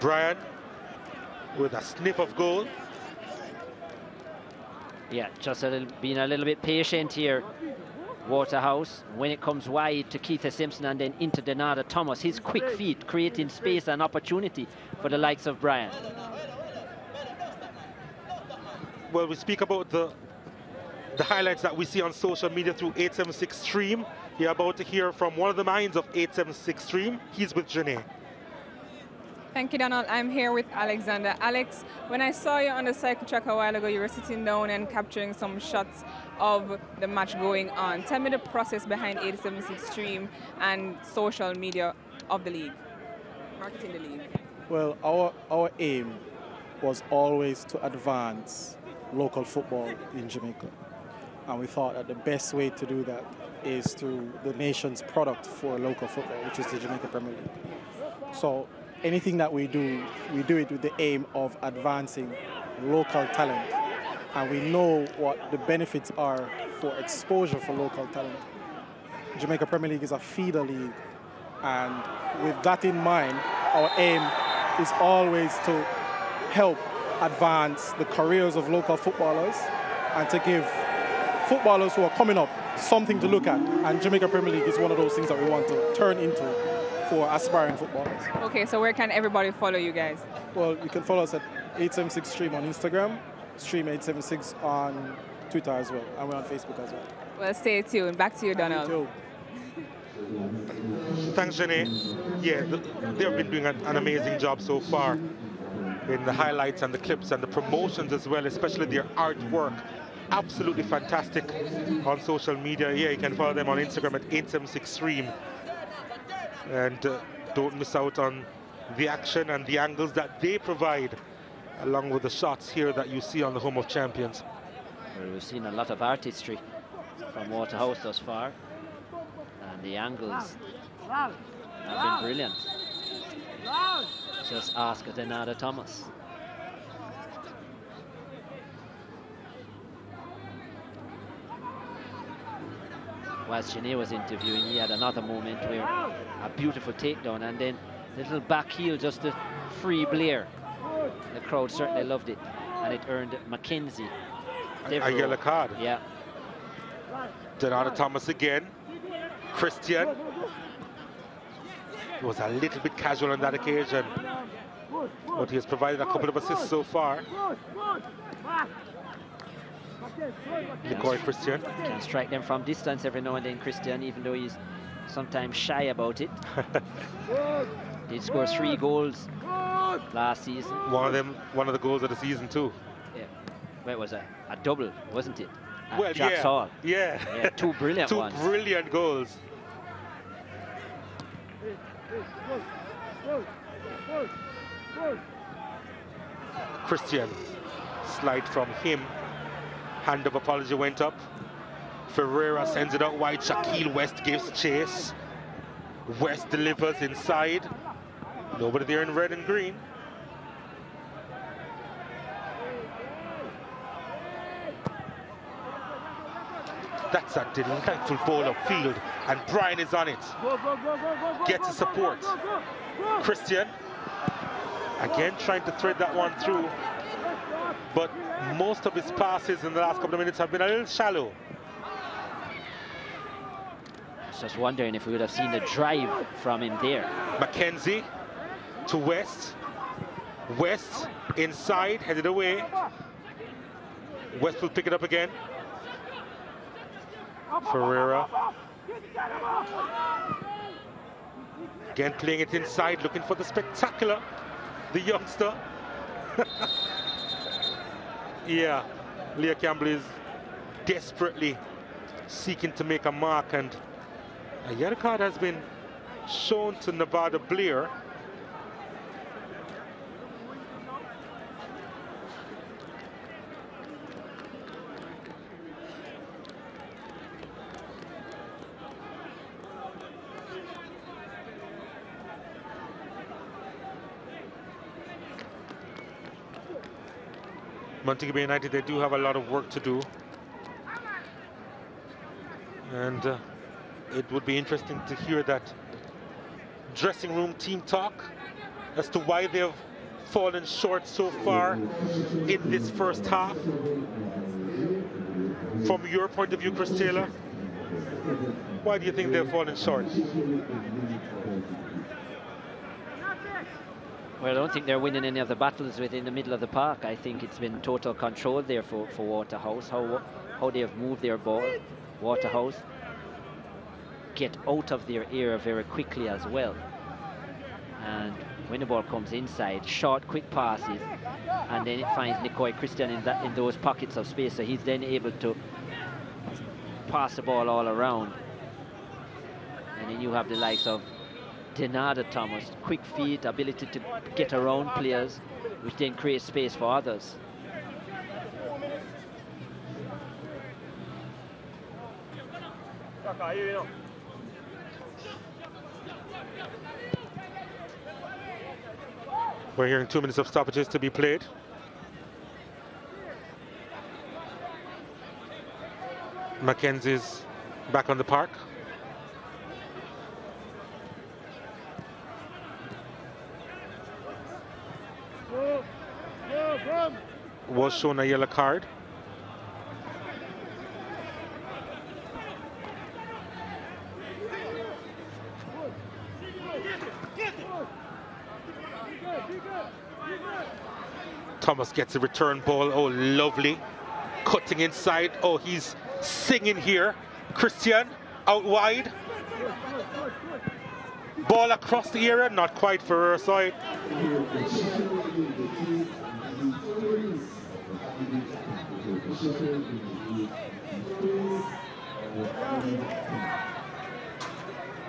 Bryan with a sniff of goal. Yeah, just a little, being a little bit patient here. Waterhouse when it comes wide to Keith Simpson and then into Denardo Thomas. His quick feet creating space and opportunity for the likes of Bryan. Well, we speak about the the highlights that we see on social media through 876 Stream. You're about to hear from one of the minds of 876 Stream. He's with Janae. Thank you, Donald. I'm here with Alexander. Alex, when I saw you on the cycle track a while ago, you were sitting down and capturing some shots of the match going on. Tell me the process behind 876 Stream and social media of the league, marketing the league. Well, our, our aim was always to advance local football in Jamaica. And we thought that the best way to do that is through the nation's product for local football, which is the Jamaica Premier League. So anything that we do, we do it with the aim of advancing local talent. And we know what the benefits are for exposure for local talent. Jamaica Premier League is a feeder league. And with that in mind, our aim is always to help advance the careers of local footballers and to give footballers who are coming up something to look at. And Jamaica Premier League is one of those things that we want to turn into for aspiring footballers. Okay, so where can everybody follow you guys? Well, you can follow us at 876 Stream on Instagram, Stream 876 on Twitter as well, and we're on Facebook as well. Well, stay tuned. Back to you, Donald. You. Thanks, Jenny. Yeah, they've been doing an, an amazing job so far in the highlights and the clips and the promotions as well, especially their artwork. Absolutely fantastic on social media. Yeah, you can follow them on Instagram at 876stream. And uh, don't miss out on the action and the angles that they provide, along with the shots here that you see on the Home of Champions. Well, we've seen a lot of artistry from Waterhouse thus far. And the angles have been brilliant. Just ask Denardo Thomas. Whilst Janae was interviewing, he had another moment where a beautiful takedown and then the little back heel just to free Blair. The crowd certainly loved it. And it earned Mackenzie A Devereaux- yellow card. Yeah, Denardo Thomas again. Christian. He was a little bit casual on that occasion, but he has provided a couple of assists so far. Nicoy Christian. can strike them from distance every now and then, Christian, even though he's sometimes shy about it. Did score three goals last season. One of them, one of the goals of the season too. Yeah. Where was it? A double, wasn't it? At Well, Jack's yeah, Hall. yeah. Yeah, two brilliant two ones. brilliant goals. Christian, slide from him. Hand of apology went up. Ferreira sends it out wide. Shaquille West gives chase. West delivers inside. Nobody there in red and green. That's a delightful ball of field, and Bryan is on it. Gets the support. Christian, again trying to thread that one through, but most of his passes in the last couple of minutes have been a little shallow. I was just wondering if we would have seen the drive from him there. Mackenzie to West. West inside, headed away. West will pick it up again. Ferreira. Again playing it inside, looking for the spectacular, the youngster. yeah, Leo Campbell is desperately seeking to make a mark and uh, a yellow card has been shown to Nevada Blair. Montego United, they do have a lot of work to do. And uh, it would be interesting to hear that dressing room team talk as to why they've fallen short so far in this first half. From your point of view, Chris Taylor, why do you think they've fallen short? Well, I don't think they're winning any of the battles within the middle of the park. I think it's been total control there for, for Waterhouse, how, how they have moved their ball. Waterhouse get out of their area very quickly as well. And when the ball comes inside, short, quick passes, and then it finds Nicoy Christian in, that, in those pockets of space, so he's then able to pass the ball all around. And then you have the likes of Denardo Thomas, quick feet, ability to get around players, which then creates space for others. We're hearing two minutes of stoppages to be played. Mackenzie's back on the park. Go, go, come. Was shown a yellow card. Thomas gets a return ball. Oh, lovely. Cutting inside. Oh, he's singing here. Christian out wide. Ball across the area, not quite for our side.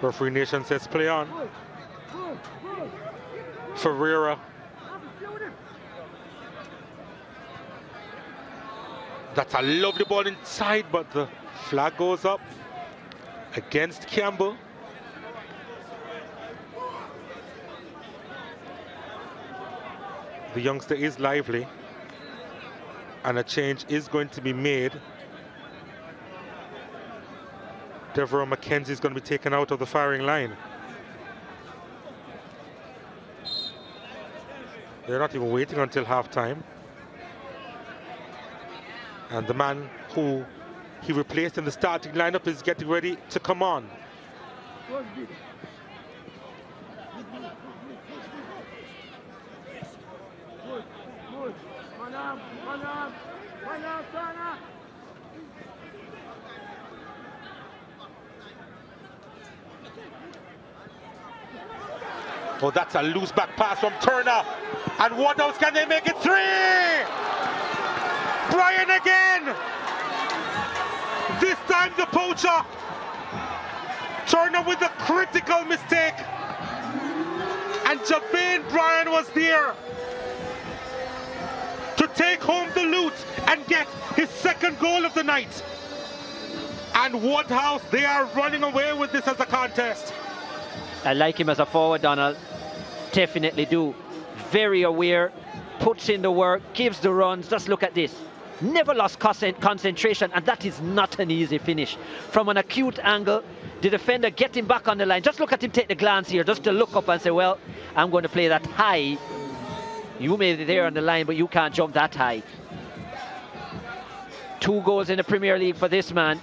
Referee Nation says play on. Ferreira. That's a lovely ball inside, but the flag goes up against Campbell. The youngster is lively and a change is going to be made. Devereaux McKenzie is going to be taken out of the firing line. They're not even waiting until halftime. And the man who he replaced in the starting lineup is getting ready to come on. Oh, that's a loose back pass from Turner. And what else can they make it three? Bryan again. This time the poacher. Turner with a critical mistake. And Javane Bryan was there take home the loot and get his second goal of the night. And Waterhouse, they are running away with this as a contest. I like him as a forward, Donald. Definitely do. Very aware, puts in the work, gives the runs. Just look at this. Never lost concentration, and that is not an easy finish. From an acute angle, the defender getting back on the line. Just look at him take the glance here, just to look up and say, well, I'm going to play that high. You may be there on the line, but you can't jump that high. Two goals in the Premier League for this man.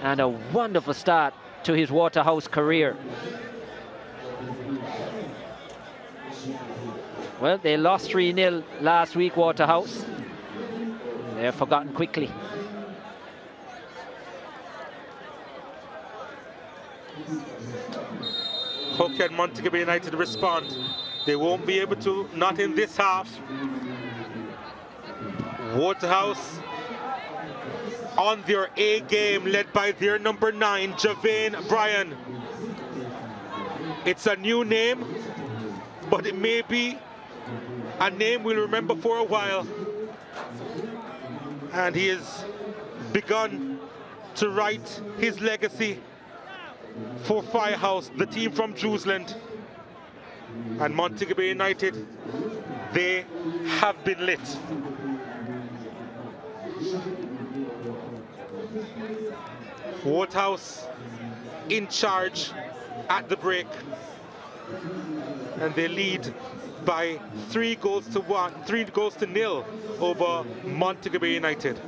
And a wonderful start to his Waterhouse career. Well, they lost 3-0 last week, Waterhouse. They're forgotten quickly. How can Montego Bay United respond? They won't be able to, not in this half. Waterhouse on their A game, led by their number nine, Javane Bryan. It's a new name, but it may be a name we'll remember for a while. And he has begun to write his legacy for Firehouse, the team from Drewsland. And Montego Bay United, they have been lit. Waterhouse in charge at the break. And they lead by three goals to one, three goals to nil over Montego Bay United.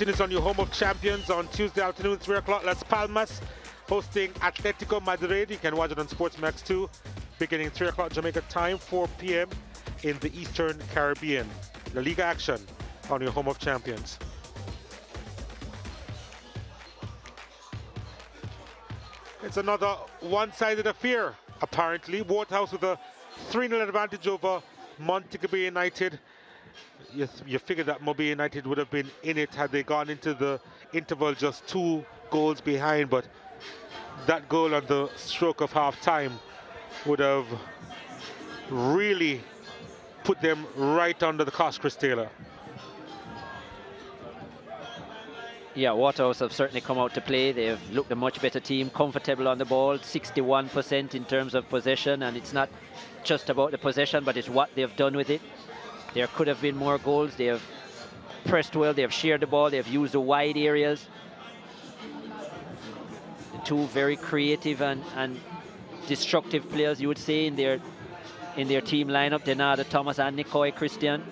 Continues on your home of champions on Tuesday afternoon, 3 o'clock. Las Palmas hosting Atletico Madrid. You can watch it on Sportsmax 2, beginning 3 o'clock Jamaica time, 4 p.m. in the Eastern Caribbean. La Liga action on your home of champions. It's another one-sided affair, apparently. Waterhouse with a 3-0 advantage over Montego Bay United. You, you figure that Mobay United would have been in it had they gone into the interval just two goals behind, but that goal on the stroke of half time would have really put them right under the cost, Chris Taylor. Yeah, Waterhouse have certainly come out to play. They've looked a much better team, comfortable on the ball, 61% in terms of possession, and it's not just about the possession, but it's what they've done with it. There could have been more goals. They have pressed well, they have shared the ball, they have used the wide areas. The two very creative and, and destructive players, you would say, in their in their team lineup, Denardo Thomas and Nicoy Christian.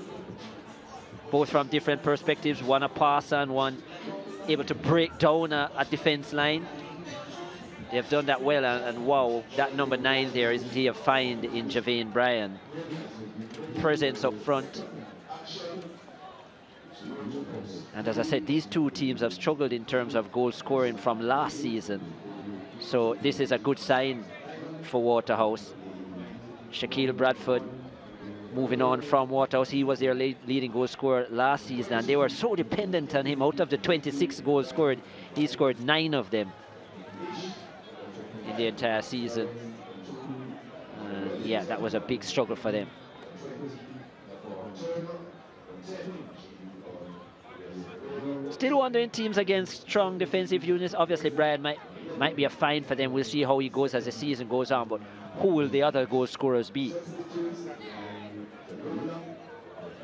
Both from different perspectives, one a passer and one able to break down a, a defense line. They've done that well, and, and, wow, that number nine there, isn't he a find in Javane Bryan? Presence up front. And as I said, these two teams have struggled in terms of goal scoring from last season. So this is a good sign for Waterhouse. Shaquille Bradford moving on from Waterhouse. He was their leading goal scorer last season, and they were so dependent on him. Out of the 26 goals scored, he scored nine of them the entire season. Uh, yeah, that was a big struggle for them. Still wondering teams against strong defensive units. Obviously, Bryan might might be a fine for them. We'll see how he goes as the season goes on. But who will the other goal scorers be?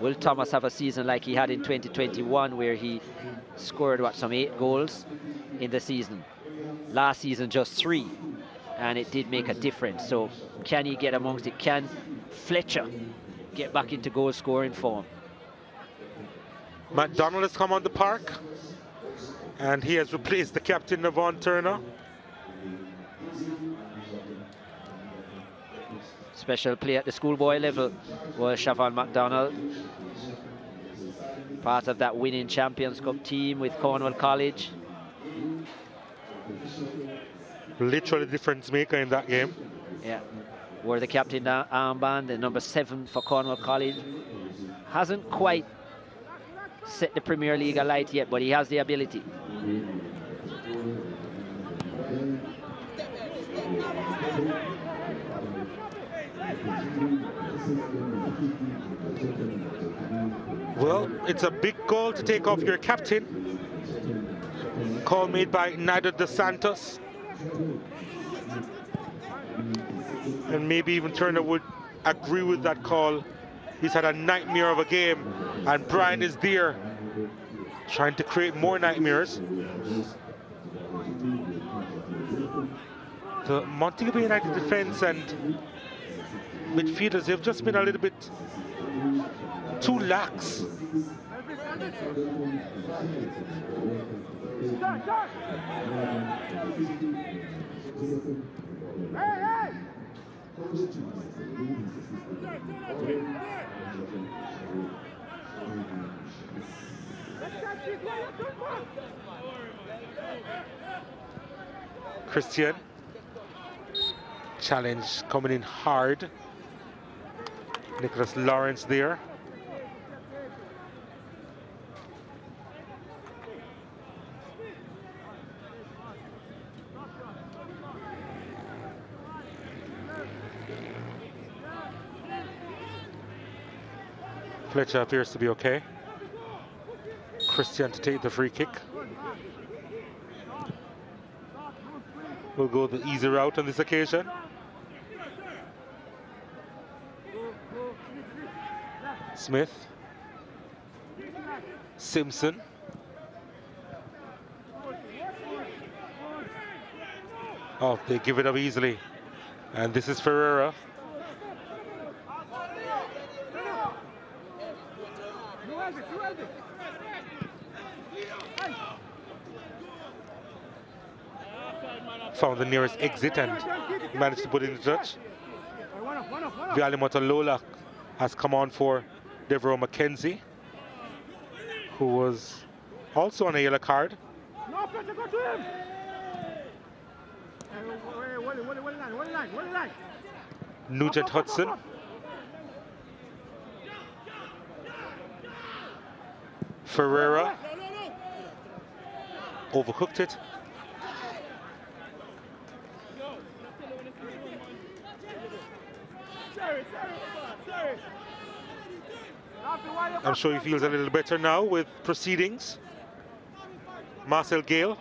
Will Thomas have a season like he had in 2021 where he scored, what, some eight goals in the season? Last season, just three. And it did make a difference. So can he get amongst it? Can Fletcher get back into goal scoring form? McDonald has come on the park and he has replaced the captain, Navon Turner. Special play at the schoolboy level was Siobhan McDonald. Part of that winning Champions Cup team with Cornwall College. Literally difference maker in that game. Yeah. Wore the captain armband, the number seven for Cornwall College. Hasn't quite set the Premier League alight yet, but he has the ability. Well, it's a big goal to take off your captain. Call made by Nader dos Santos. And maybe even Turner would agree with that call. He's had a nightmare of a game, and Bryan is there trying to create more nightmares. The Montego Bay United defense and midfielders have just been a little bit too lax. Christian challenge coming in hard. Nicholas Lawrence there Fletcher appears to be okay. Christian to take the free kick. We'll go the easy route on this occasion. Smith. Simpson. Oh, they give it up easily. And this is Ferreira. Found the nearest exit and managed to put in the touch. Vialimoto Lola has come on for Devereaux McKenzie, who was also on a yellow card. Nugent Hudson. Ferreira overcooked it. I'm sure he feels a little better now with proceedings. Marcel Gayle.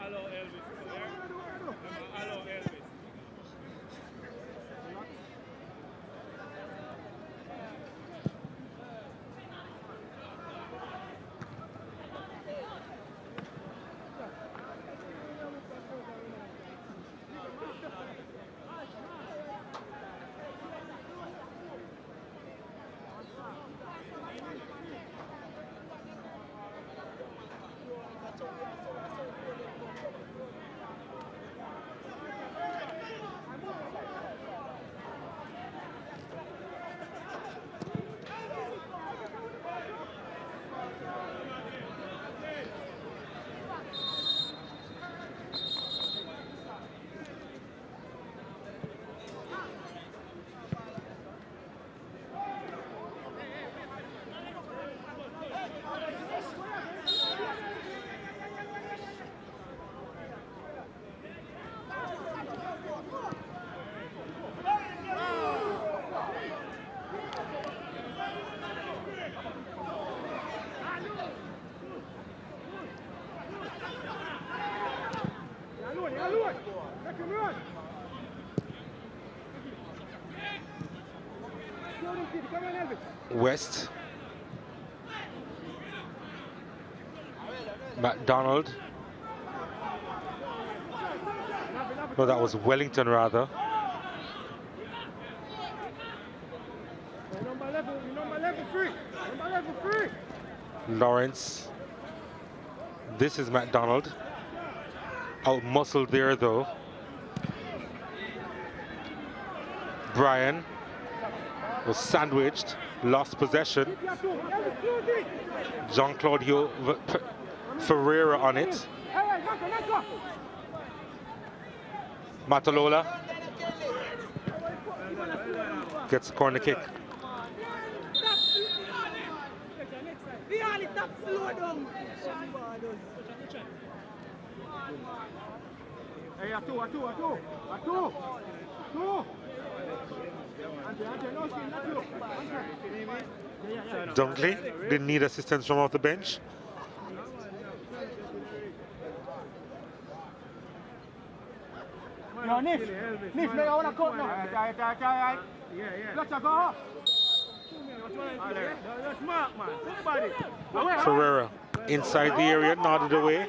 West. McDonald. No, that was Wellington rather. Lawrence. This is McDonald. Out muscled there though. Bryan was sandwiched, lost possession. Jean Claudio Ferreira on it. Matalola gets a corner kick. Hey. Dunkley didn't need assistance from off the bench. Yo, Nif, Nif, they want to cut now. Alright, alright, alright, alright. Yeah, yeah. Let's go. Ferreira inside the area, nodded away.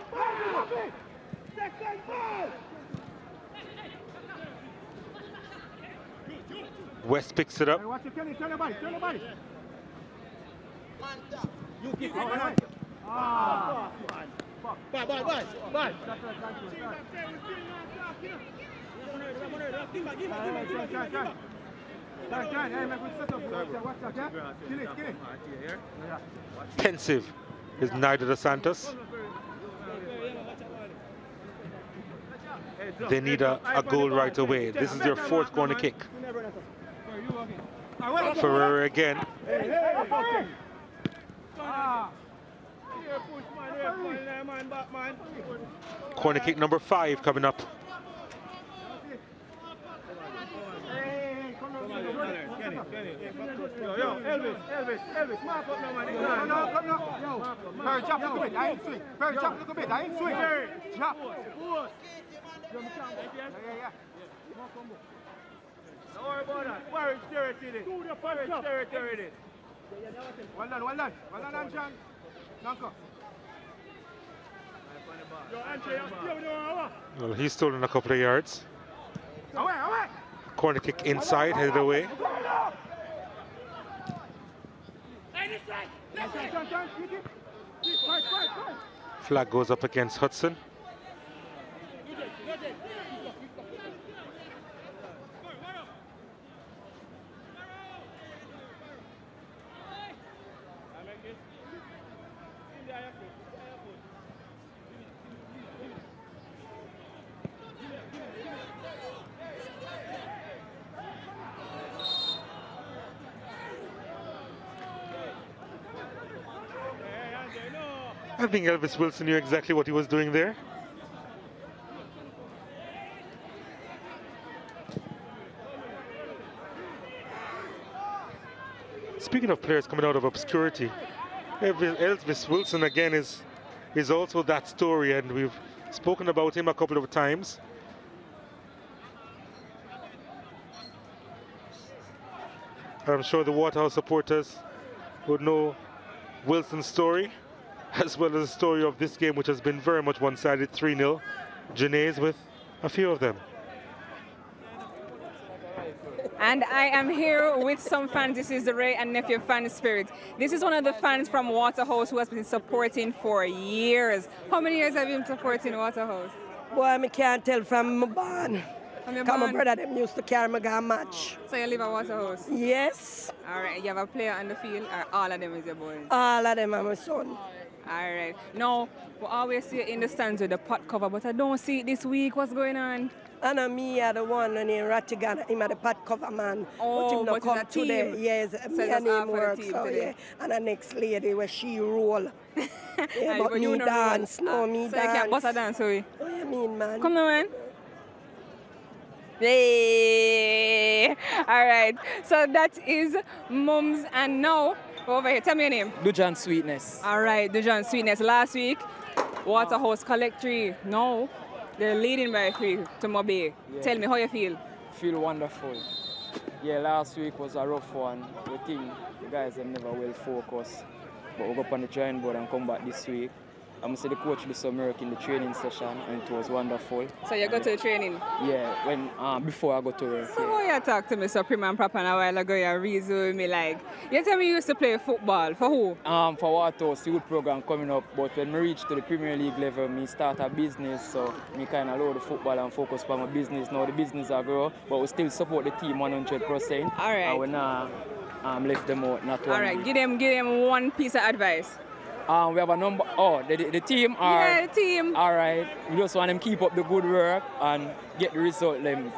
West picks it up. Watch it, Kenny, your body, turn your body. You keep it, man. Ah, bye, bye, bye, bye. Pensive is Nigel Dos Santos. They need a, a goal right away. This is their fourth corner kick. Ferreira again. Corner kick number five coming up. Yo, Elvis, Elvis, Elvis, mark up now, man. No, no, no, no, yo. Barry, jump a little bit, I ain't swing. Barry, jump a little bit, I ain't swing. Jump. Yeah, yeah, yeah. Don't worry about that. Warwick territory. Warwick territory. Well done, well done. Well done, Anshan. Nanko. Well, he's stolen a couple of yards. Away, away. Corner kick inside, headed away. Flag goes up against Hudson. Think Elvis Wilson knew exactly what he was doing there. Speaking of players coming out of obscurity, Elvis Wilson again is is also that story, and we've spoken about him a couple of times. I'm sure the Waterhouse supporters would know Wilson's story, as well as the story of this game, which has been very much one-sided, 3-0. Janae's with a few of them. And I am here with some fans. This is the Wray and Nephew fan spirit. This is one of the fans from Waterhouse who has been supporting for years. How many years have you been supporting Waterhouse? Boy, I can't tell from my barn. From your Come my barn? brother them used to carry me go match. So you live at Waterhouse? Yes, All right. You have a player on the field, or all of them is your boys? all of them are my son. All right. Now, we always see you in the stands with the pot cover, but I don't see it this week. What's going on? And uh, me are the one and in Rattigan, him are the pot cover man. Oh, but him but not come today. team. Yes, So me and him work. So today. yeah, and the next lady where she roll. yeah, Aye, but me no dance, roll. no me so you can't dance. bust a dance, so we. What you mean, man? Come on, man. Hey. All right. So that is Mums and now over here. Tell me your name. Dujan Sweetness. All right, Dujan Sweetness. Last week, Waterhouse collect three. No, they're leading by three to Mobay. Yeah. Tell me how you feel. Feel wonderful. Yeah, last week was a rough one. We think the guys are never well focused. But we go up on the drawing board and come back this week. I must say the coach did some work in the training session and it was wonderful. So you go to the training. Yeah, when um, before I go to work. So how you talk to me so prim and proper and a while ago you reason with me like you tell me you used to play football for who? Um, for Waterhouse youth program coming up, but when I reach to the Premier League level, me start a business, so me kind of load the football and focus on my business. Now the business I grow, but we still support the team 100%. All right. And we not um, left them out, not All one right, week. give them give them one piece of advice. Um, we have a number. Oh, the, the, the team are. Yeah, the team. All right. We just want them keep up the good work and get the result. Them.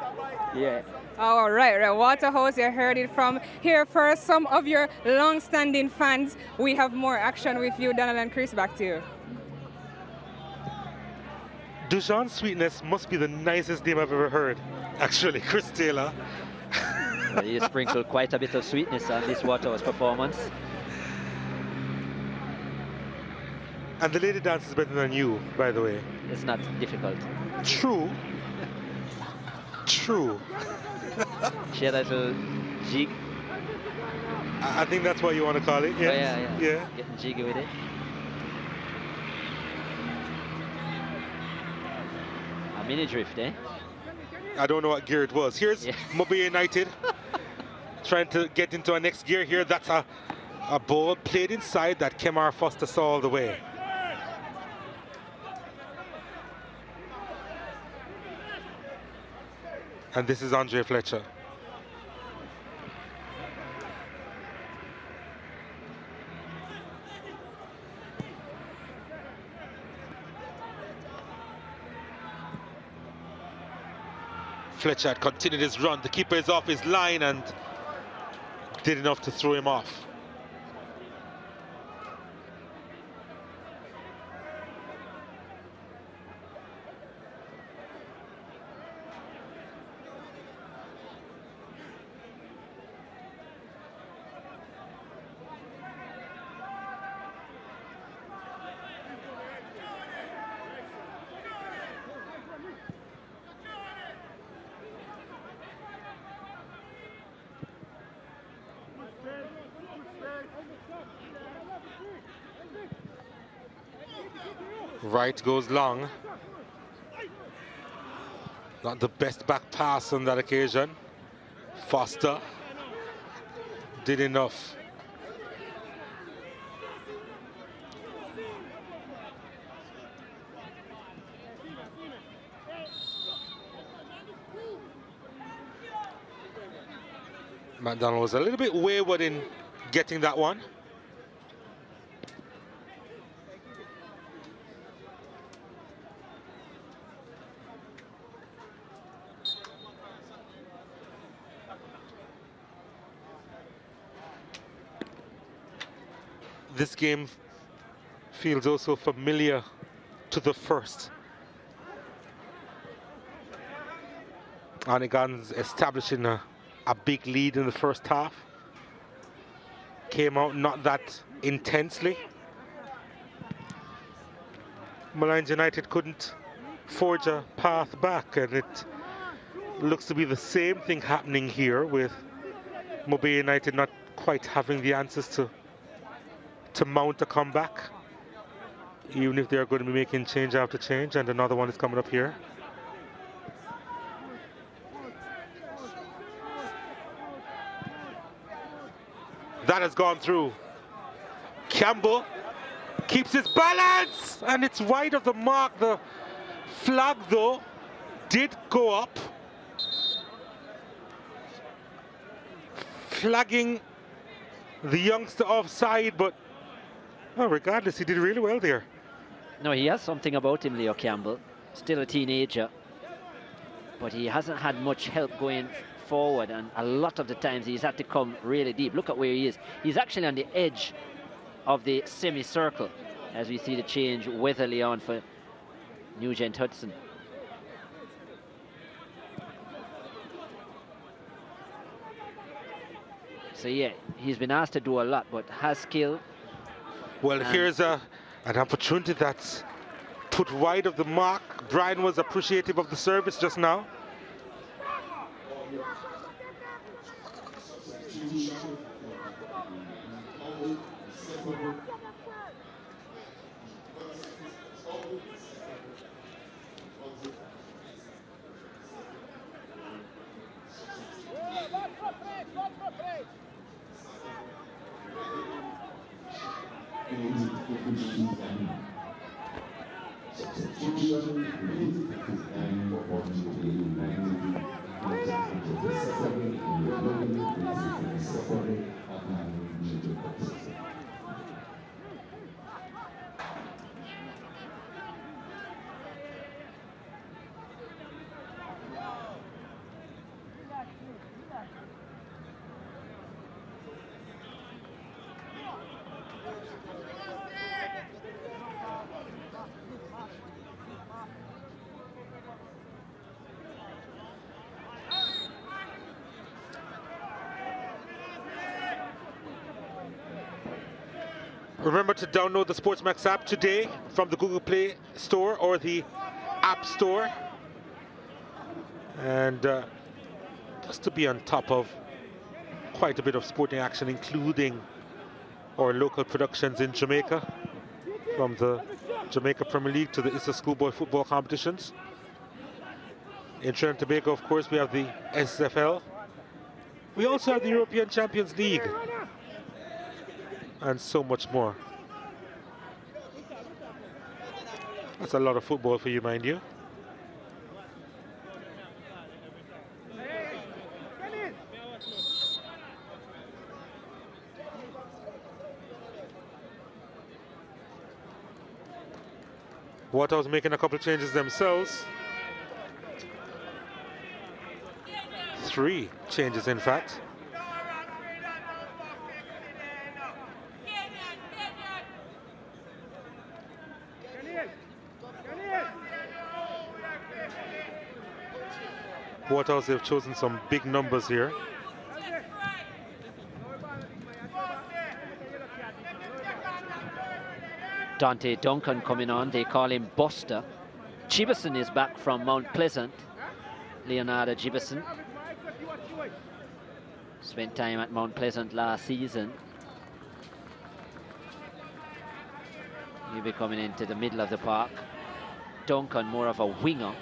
Yeah. All right, right. Waterhouse, you heard it from here first. Some of your long-standing fans. We have more action with you, Donald and Chris. Back to you. Dujan Sweetness must be the nicest name I've ever heard. Actually, Chris Taylor. Well, he sprinkled quite a bit of sweetness on this Waterhouse performance. And the lady dances better than you, by the way. It's not difficult. True. True. She had a little jig. I think that's what you want to call it. Oh, yeah, yeah. yeah. Getting jiggy with it. A mini drift, eh? I don't know what gear it was. Here's Mobay United trying to get into our next gear here. That's a, a ball played inside that Kemar Foster saw all the way. And this is Andre Fletcher. Fletcher had continued his run. The keeper is off his line and did enough to throw him off. Goes long. Not the best back pass on that occasion. Foster did enough. McDonald was a little bit wayward in getting that one. This game feels also familiar to the first. Arnett Gardens establishing a, a big lead in the first half. Came out not that intensely. Molynes United couldn't forge a path back and it looks to be the same thing happening here with Mobay United not quite having the answers to to mount a comeback even if they're going to be making change after change and another one is coming up here. That has gone through. Campbell keeps his balance and it's wide of the mark. The flag though did go up. Flagging the youngster offside, but well, regardless, he did really well there. No, he has something about him, Leo Campbell. Still a teenager, but he hasn't had much help going forward, and a lot of the times he's had to come really deep. Look at where he is. He's actually on the edge of the semicircle as we see the change Weatherly on for Nugent Hudson. So yeah, he's been asked to do a lot, but has skill. Well, here's a an opportunity that's put wide of the mark. Bryan was appreciative of the service just now. Remember to download the Sportsmax app today from the Google Play Store or the App Store. And uh, just to be on top of quite a bit of sporting action, including our local productions in Jamaica, from the Jamaica Premier League to the ISSA Schoolboy football competitions. In Trinidad and Tobago, of course, we have the SFL. We also have the European Champions League and so much more. That's a lot of football for you, mind you. Waterhouse making a couple changes themselves. Three changes, in fact. Waterhouse have chosen some big numbers here. Dante Duncan coming on. They call him Buster. Gibson is back from Mount Pleasant. Leonardo Gibson. Spent time at Mount Pleasant last season. He'll be coming into the middle of the park. Duncan more of a winger.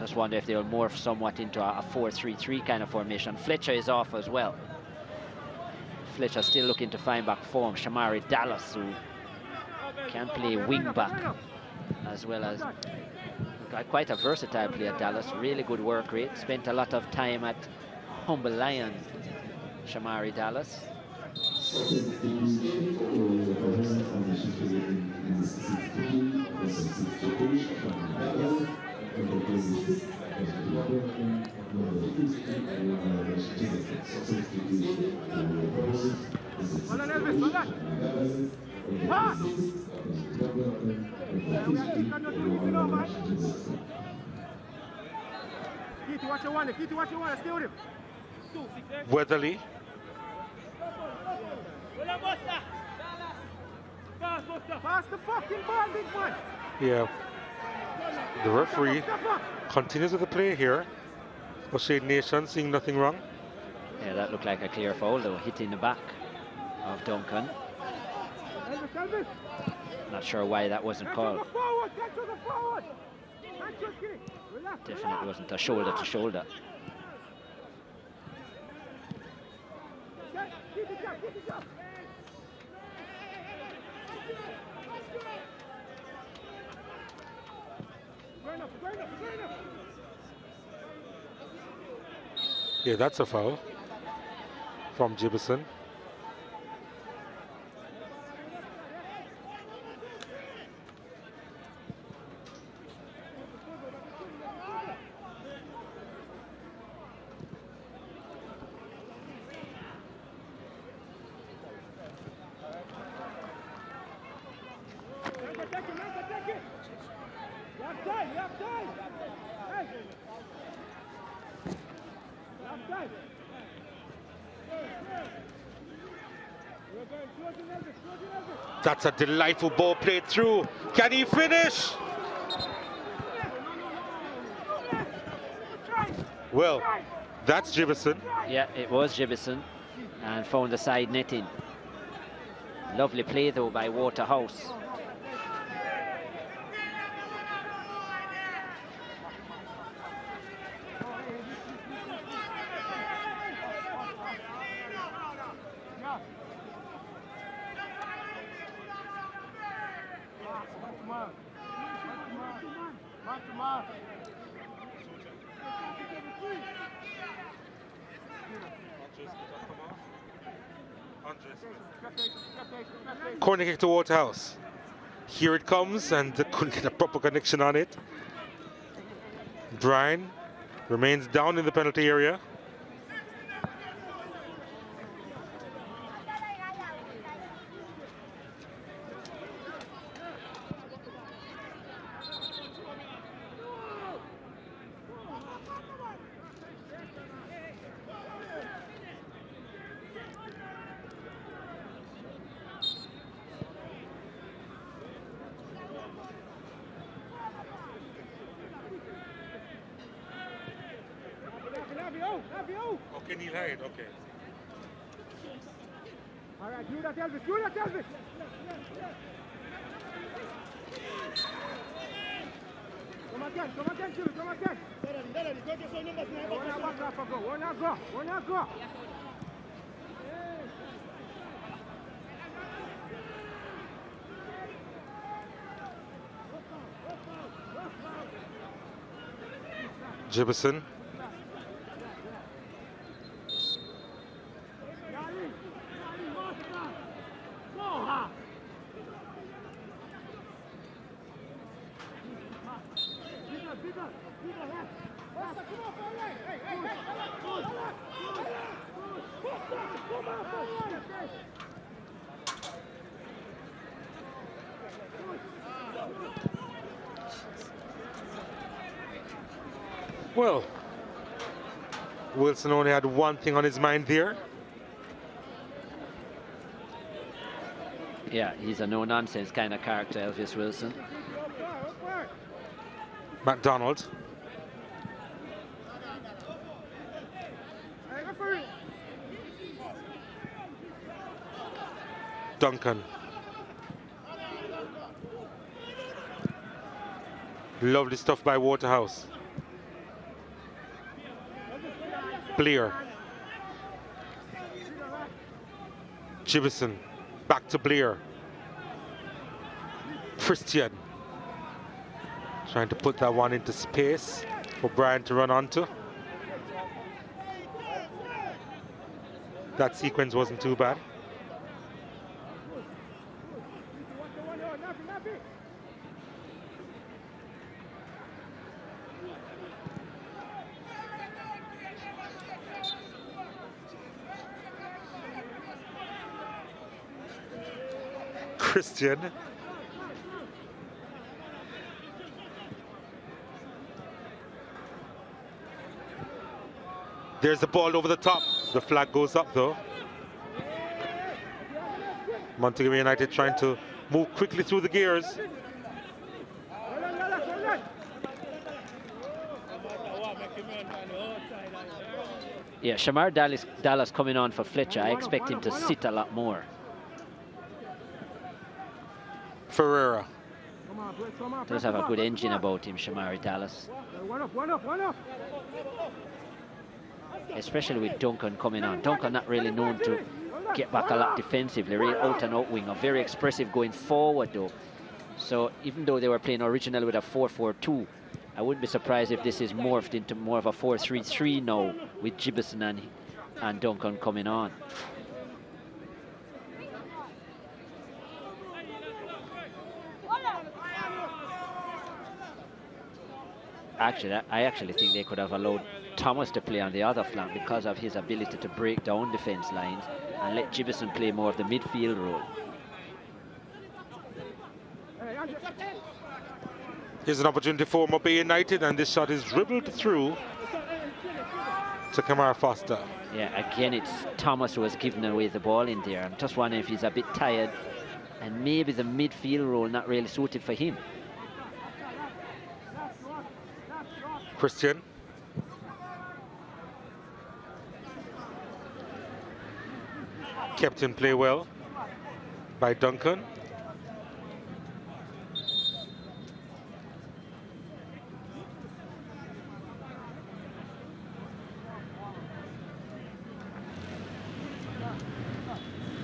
Just wonder if they'll morph somewhat into a 4-3-3 kind of formation. Fletcher is off as well. Fletcher still looking to find back form. Shamari Dallas, who can play wing back as well as quite a versatile player, Dallas. Really good work rate. Spent a lot of time at Humble Lion, Shamari Dallas. Elvis, Keith, watch your one. Keith, watch your one. Stay with him. Weatherly. Pass the fucking ball, big man. Yeah. The referee continues with the play here. O'Shea Nation seeing nothing wrong. Yeah, that looked like a clear foul, though, hitting the back of Duncan. Not sure why that wasn't called. Definitely wasn't a shoulder to shoulder. Keep it up, keep it up. Grind up, grind up, grind up. Yeah, that's a foul from Gibson. Take it, take it, Manka, take it. You have time, you have time. Hey. You have time. You're going towards the Elvis, towards the Elvis. That's a delightful ball played through. Can he finish? Well, that's Gibson. Yeah, it was Jibison and found the side netting. Lovely play though by Waterhouse. Corner kick to Waterhouse. Here it comes, and couldn't get a proper connection on it. Bryan remains down in the penalty area. Jebison Wilson only had one thing on his mind there. Yeah, he's a no-nonsense kind of character, Elvis Wilson. McDonald. Duncan. Lovely stuff by Waterhouse. Blair. Gibson. Back to Blair. Christian. Trying to put that one into space for Bryan to run onto. That sequence wasn't too bad. Christian. There's the ball over the top. The flag goes up though. Montego Bay United trying to move quickly through the gears. Yeah, Shamar Dallas, Dallas coming on for Fletcher. I expect him to sit a lot more. Ferreira. Does have a good engine about him, Shamari Dallas. One up, one up, one up. Especially with Duncan coming on. Duncan not really known to get back a lot defensively, really out and out winger. Very expressive going forward though. So even though they were playing originally with a 4-4-2, I wouldn't be surprised if this is morphed into more of a 4-3-3 now with Gibson and, and Duncan coming on. Actually, I actually think they could have allowed Thomas to play on the other flank because of his ability to break down defence lines and let Gibson play more of the midfield role. Here's an opportunity for Mobay United, and this shot is dribbled through to Kamara Foster. Yeah, again, it's Thomas who has given away the ball in there. I'm just wondering if he's a bit tired and maybe the midfield role not really suited for him. Christian. Kept in play well by Duncan.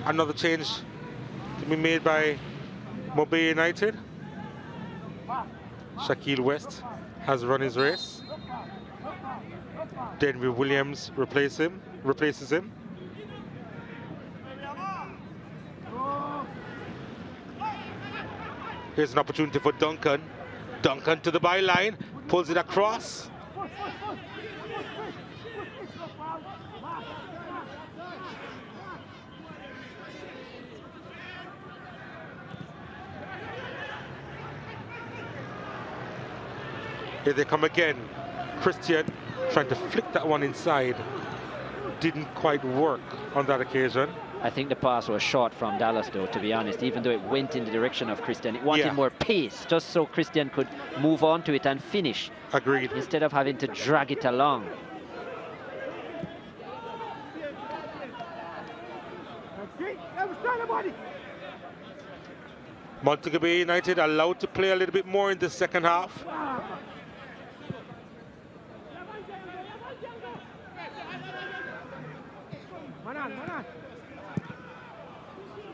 Another change to be made by Mobay United. Shaquille West has run his race. Denver Williams replace him, replaces him. Here's an opportunity for Duncan. Duncan to the byline, pulls it across. Here they come again. Christian trying to flick that one inside. Didn't quite work on that occasion. I think the pass was short from Dallas, though, to be honest, even though it went in the direction of Christian. It wanted yeah. more pace, just so Christian could move on to it and finish. Agreed. Instead of having to drag it along. Montego Bay United allowed to play a little bit more in the second half.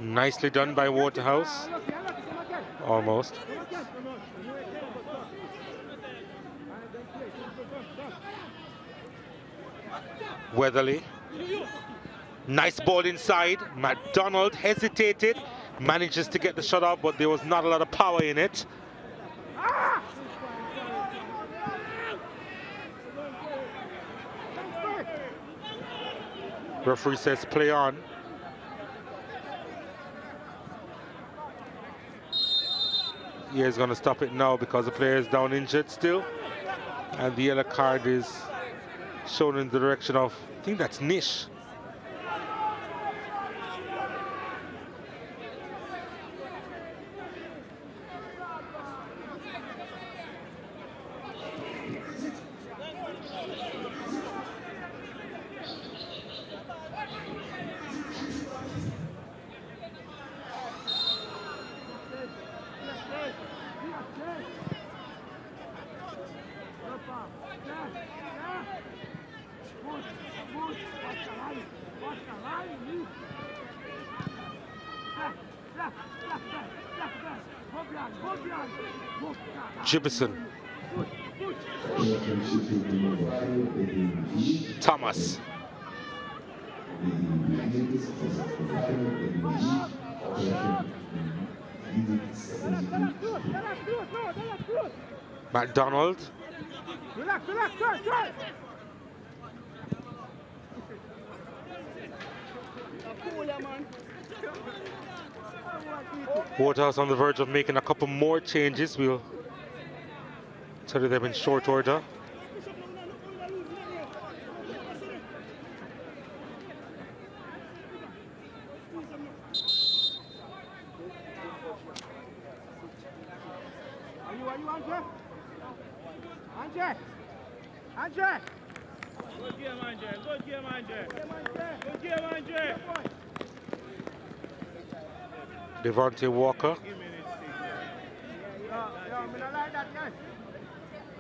Nicely done by Waterhouse. Almost. Weatherly. Nice ball inside. McDonald hesitated. Manages to get the shot off, but there was not a lot of power in it. Referee says play on. Yeah, going to stop it now because the player is down injured still. And the yellow card is shown in the direction of, I think that's Nish. Gibson. Thomas. McDonald. Waterhouse on the verge of making a couple more changes. We'll you them in short order. Devontae Walker.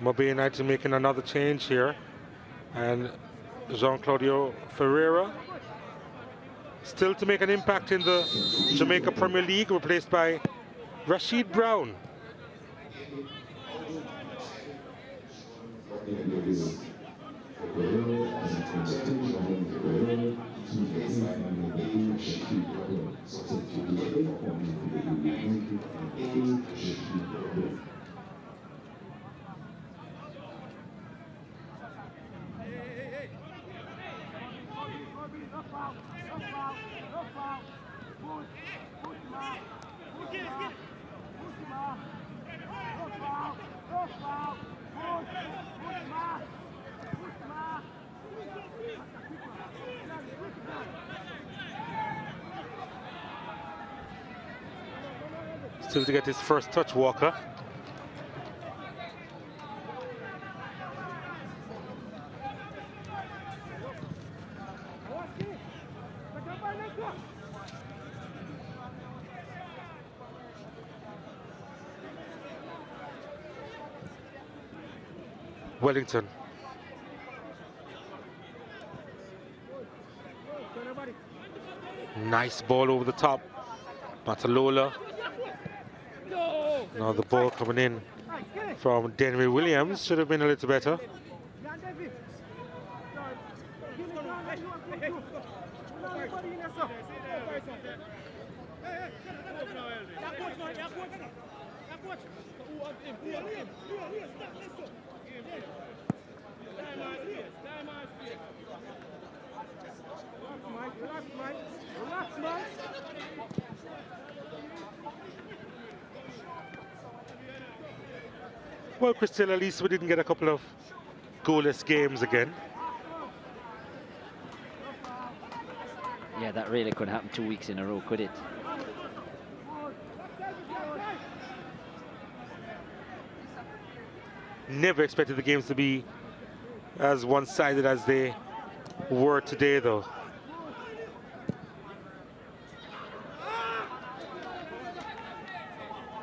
Mobay United making another change here. And Jean-Claudio Ferreira still to make an impact in the Jamaica Premier League, replaced by Rashid Brown. Still to get his first touch, Walker. Wellington. Nice ball over the top. Matalola. Now the ball coming in from Denry Williams. Should have been a little better. Well, Chris Taylor, at least we didn't get a couple of goalless games again. Yeah, that really couldn't happen two weeks in a row, could it? Never expected the games to be as one-sided as they were today, though.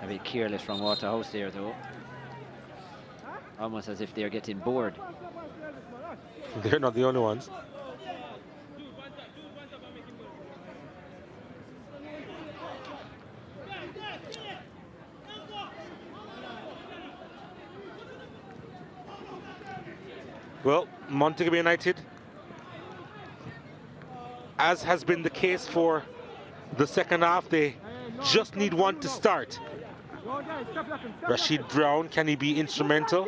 A bit careless from Waterhouse there, though. Almost as if they're getting bored. They're not the only ones. Well, Montego United, as has been the case for the second half, they just need one to start. Rashid Brown, can he be instrumental?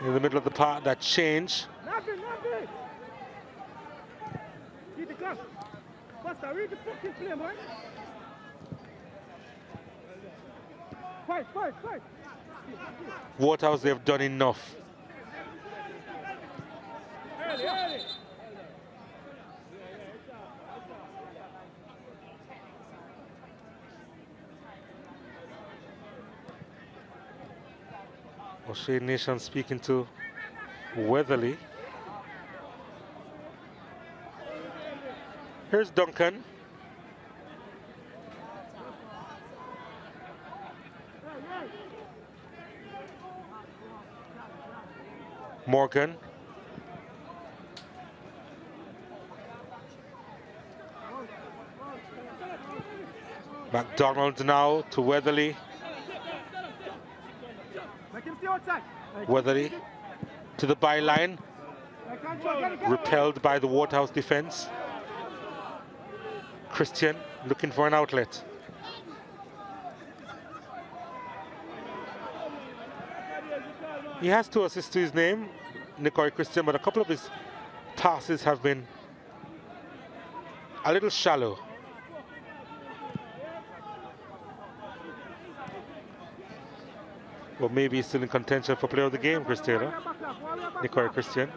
In the middle of the part, that change. Waterhouse, they've done enough. O'Shea Nation speaking to Weatherly. Here's Duncan. Morgan. McDonald now to Weatherly. Weatherly to the byline. Repelled by the Waterhouse defense. Christian looking for an outlet. He has two assists to his name, Nicoy Christian, but a couple of his passes have been a little shallow. But maybe he's still in contention for player of the game, Christiana. Nicoy Christian.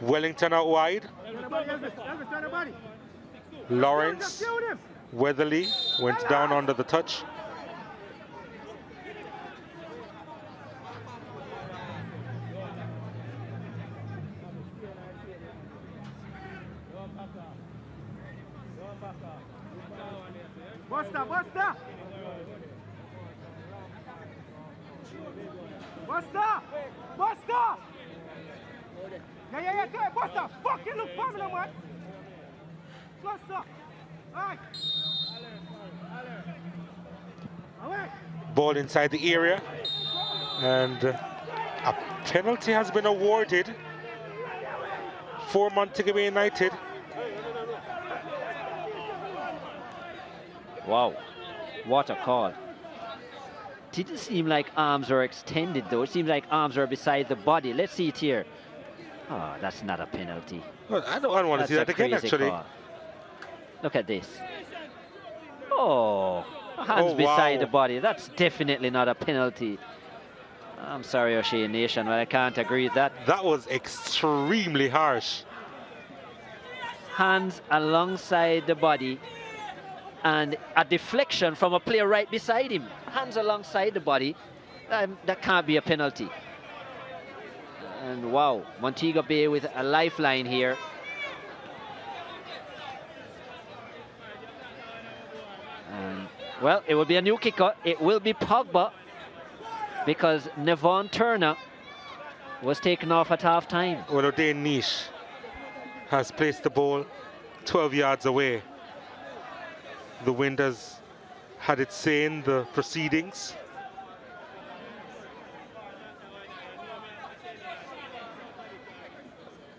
Wellington out wide. Lawrence Weatherly went down under the touch. Buster, Buster! Buster! Buster! Yeah, yeah, yeah, Buster! Fucking look for me, man! Buster! Ball inside the area. And uh, a penalty has been awarded for Montego Bay United. Wow, what a call. Didn't seem like arms were extended though. It seems like arms are beside the body. Let's see it here. Oh, that's not a penalty. Well, I don't, I don't want to see that again, actually. Call. Look at this. Oh, hands Oh, beside wow. the body. That's definitely not a penalty. I'm sorry, O'Shea Nation, but I can't agree with that. That was extremely harsh. Hands alongside the body and a deflection from a player right beside him. Hands alongside the body. Um, that can't be a penalty. And wow, Montego Bay with a lifeline here. And, well, it will be a new kicker. It will be Pogba because Nevon Turner was taken off at half time. Well, O'Dane Nish has placed the ball 12 yards away. The wind has had its say in the proceedings.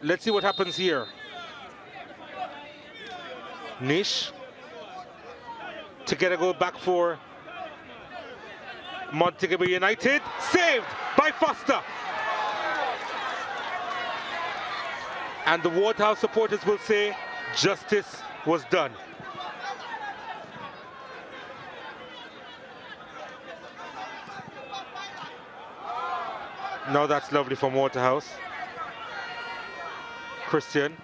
Let's see what happens here. Nish to get a goal back for Montego United. Saved by Foster. And the Waterhouse supporters will say justice was done. No, that's lovely from Waterhouse. Christian.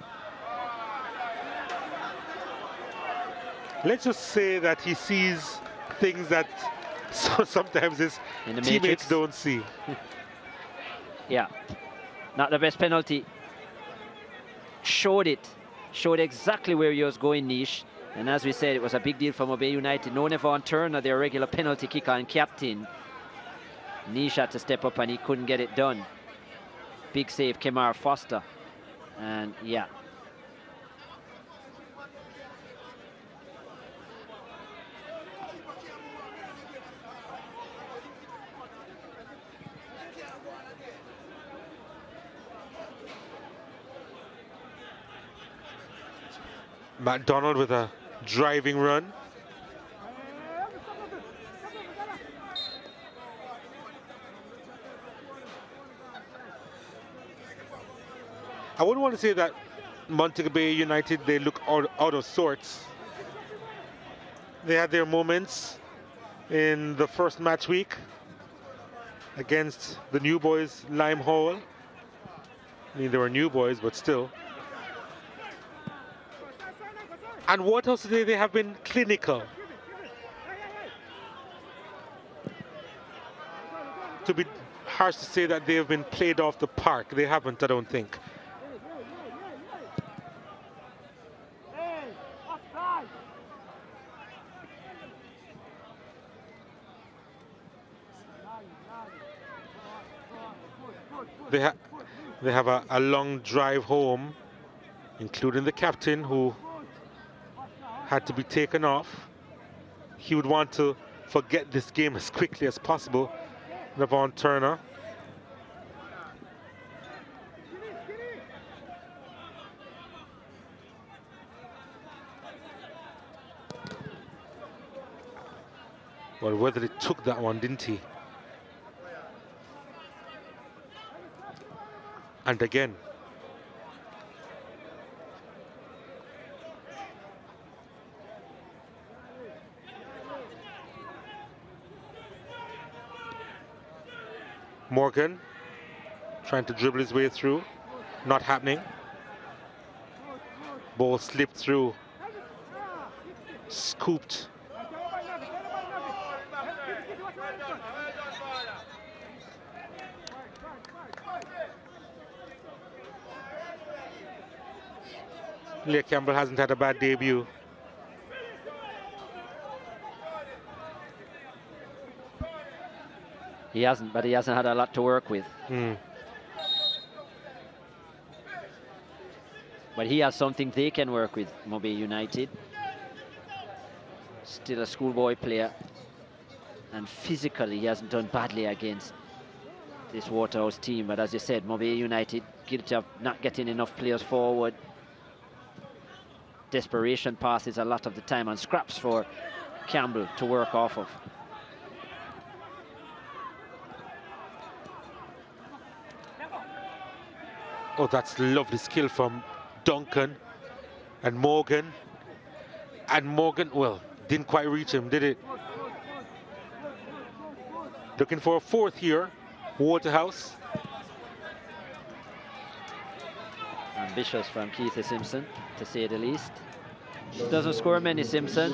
Let's just say that he sees things that so sometimes his teammates matrix. don't see. Yeah, not the best penalty. Showed it, showed exactly where he was going, Nish. And as we said, it was a big deal for Mobay United. No Nevon Turner, their regular penalty kicker and captain. Nish had to step up and he couldn't get it done. Big save, Kemar Foster. And yeah, McDonald with a driving run. I wouldn't want to say that Montego Bay United, they look out, out of sorts. They had their moments in the first match week against the new boys, Lime. I mean, they were new boys, but still. And Waterhouse today, they have been clinical. To be harsh to say that they have been played off the park. They haven't, I don't think. They, ha they have a, a long drive home, including the captain who had to be taken off. He would want to forget this game as quickly as possible. Nevon Turner. Well, whether he took that one, didn't he? And again. Morgan trying to dribble his way through. Not happening. Ball slipped through. Scooped. Leo Campbell hasn't had a bad debut. He hasn't, but he hasn't had a lot to work with. Mm. But he has something they can work with, Mobay United. Still a schoolboy player. And physically, he hasn't done badly against this Waterhouse team. But as you said, Mobay United guilty of not getting enough players forward. Desperation passes a lot of the time and scraps for Campbell to work off of. Oh, that's lovely skill from Duncan and Morgan. And Morgan, well, didn't quite reach him, did it? Looking for a fourth here, Waterhouse. Ambitious from Keith Simpson, to say the least. Doesn't score many, Simpson.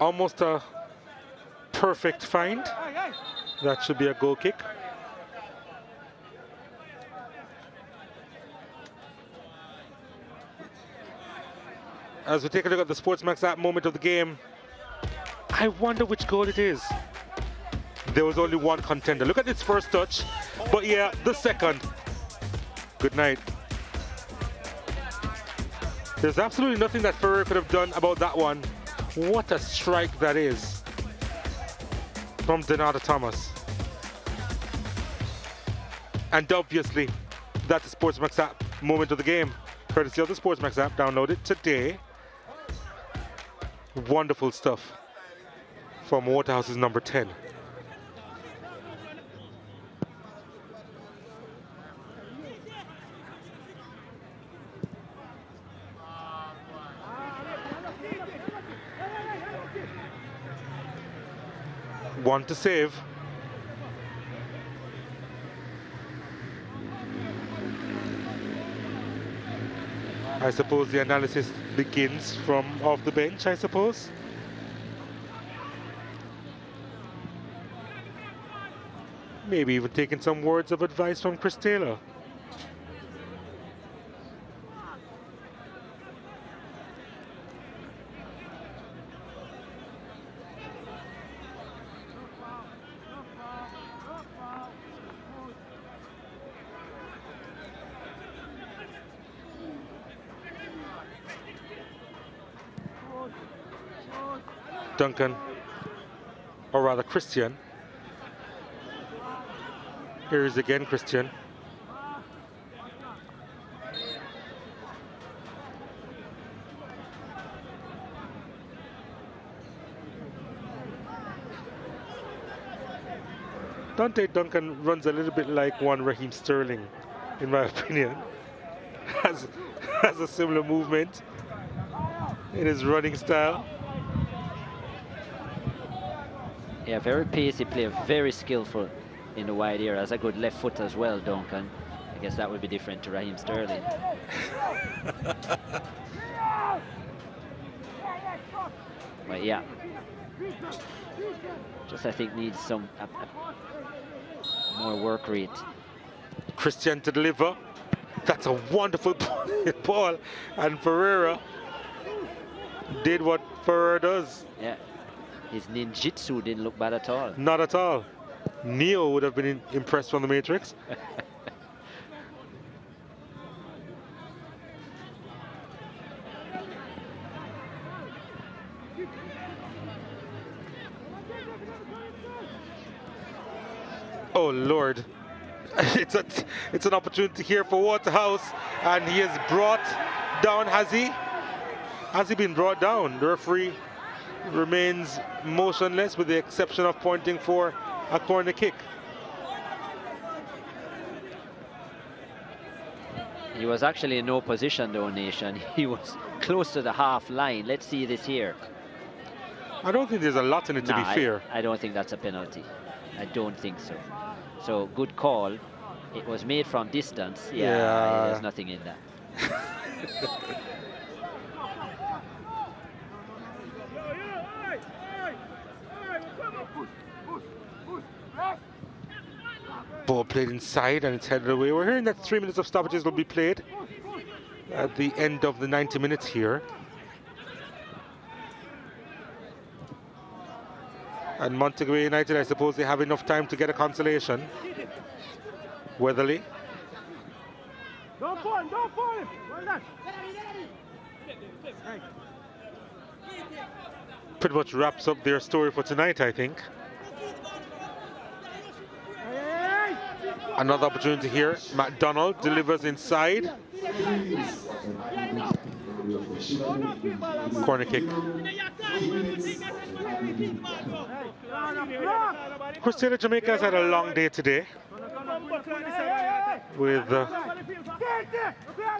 Almost a perfect find. That should be a goal kick. As we take a look at the Sportsmax app moment of the game, I wonder which goal it is. There was only one contender. Look at this first touch, but yeah, the second. Good night. There's absolutely nothing that Ferreira could have done about that one. What a strike that is from Denardo Thomas. And obviously, that's the Sportsmax app moment of the game. Courtesy of the Sportsmax app, download it today. Wonderful stuff from Waterhouse's number 10. One to save. I suppose the analysis begins from off the bench, I suppose. Maybe even taking some words of advice from Chris Taylor. Duncan, or rather Christian. Here is again Christian. Dante Duncan runs a little bit like one Raheem Sterling, in my opinion. has, has a similar movement in his running style. Yeah, very pacey player, very skillful in the wide area. Has a good left foot as well, Duncan. I guess that would be different to Raheem Sterling. but yeah, just I think needs some a, a more work rate. Christian to deliver. That's a wonderful ball. And Ferreira did what Ferreira does. Yeah, his ninjutsu didn't look bad at all. Not at all. Neo would have been impressed from the Matrix. oh Lord. It's a it's an opportunity here for Waterhouse and he is brought down has he has he been brought down the referee remains motionless with the exception of pointing for a corner kick. He was actually in no position, though, Nation. He was close to the half line. Let's see this here. I don't think there's a lot in it, to be fair. I, I don't think that's a penalty. I don't think so. So, good call. It was made from distance. Yeah, Yeah. there's nothing in that. Ball played inside and it's headed away. We're hearing that three minutes of stoppages will be played at the end of the 90 minutes here. And Montego United, I suppose they have enough time to get a consolation. Weatherly. Don't fall don't fall him. Pretty much wraps up their story for tonight, I think. Another opportunity here. McDonald delivers inside. Corner kick. Crusader Jamaica has had a long day today with uh,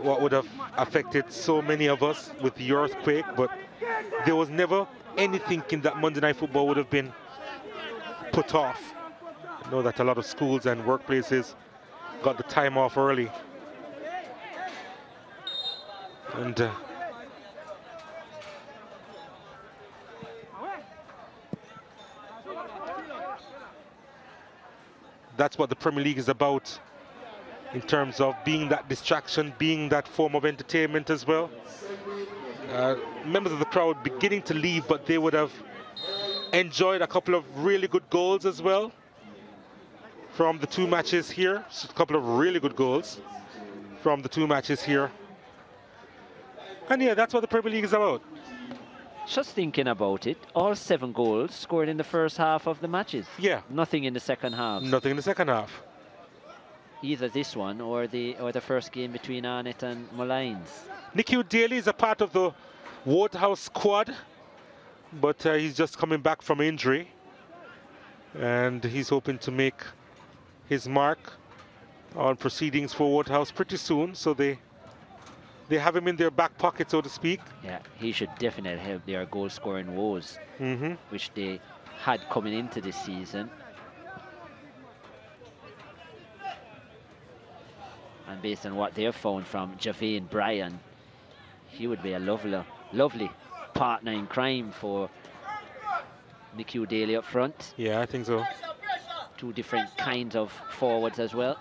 what would have affected so many of us with the earthquake, but there was never any thinking that Monday Night Football would have been put off. Know that a lot of schools and workplaces got the time off early. And uh, that's what the Premier League is about in terms of being that distraction, being that form of entertainment as well. Uh, members of the crowd beginning to leave, but they would have enjoyed a couple of really good goals as well from the two matches here. A couple of really good goals from the two matches here. And yeah, that's what the Premier League is about. Just thinking about it, all seven goals scored in the first half of the matches. Yeah. Nothing in the second half. Nothing in the second half. Either this one or the or the first game between Arnett and Molynes. Nikhil Daly is a part of the Waterhouse squad, but uh, he's just coming back from injury. And he's hoping to make his mark on proceedings for Waterhouse pretty soon, so they they have him in their back pocket, so to speak. Yeah, he should definitely help their goal scoring woes, Mm-hmm. which they had coming into this season. And based on what they've found from Javane Bryan, he would be a lovely, lovely partner in crime for Nikhil Daly up front. Yeah, I think so. Two different kinds of forwards as well.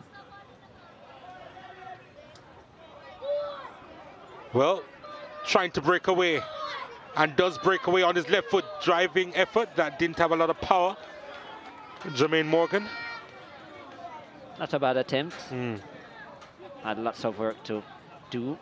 Well, trying to break away and does break away on his left foot driving effort that didn't have a lot of power. Jermaine Morgan. Not a bad attempt. Hmm. Had lots of work to do.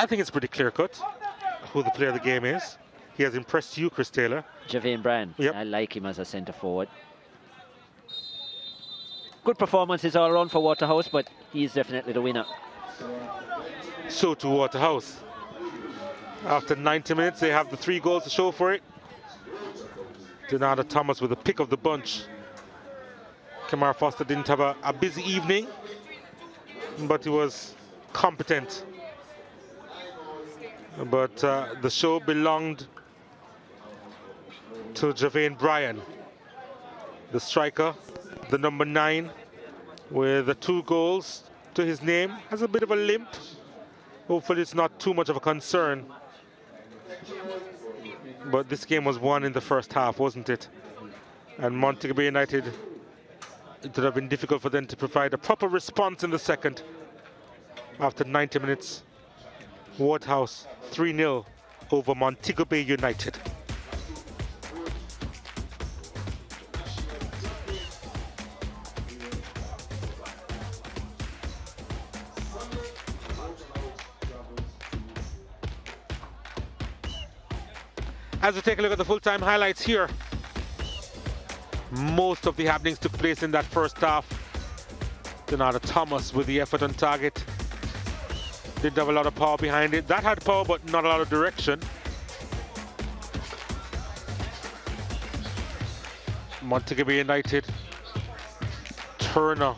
I think it's pretty clear cut who the player of the game is. He has impressed you, Chris Taylor. Javane Bryan. Yep. I like him as a centre forward. Good performances all around for Waterhouse, but he's definitely the winner. So to Waterhouse. After 90 minutes, they have the three goals to show for it. Denardo Thomas with the pick of the bunch. Kemar Foster didn't have a, a busy evening, but he was competent. But uh, the show belonged to Javane Bryan, the striker, the number nine, with the two goals to his name. Has a bit of a limp. Hopefully it's not too much of a concern. But this game was won in the first half, wasn't it? And Montego Bay United, it would have been difficult for them to provide a proper response in the second. After 90 minutes, Waterhouse 3-0 over Montego Bay United. As we take a look at the full-time highlights here, most of the happenings took place in that first half. Denardo Thomas with the effort on target. Didn't have a lot of power behind it. That had power, but not a lot of direction. Montego Bay United. Turner,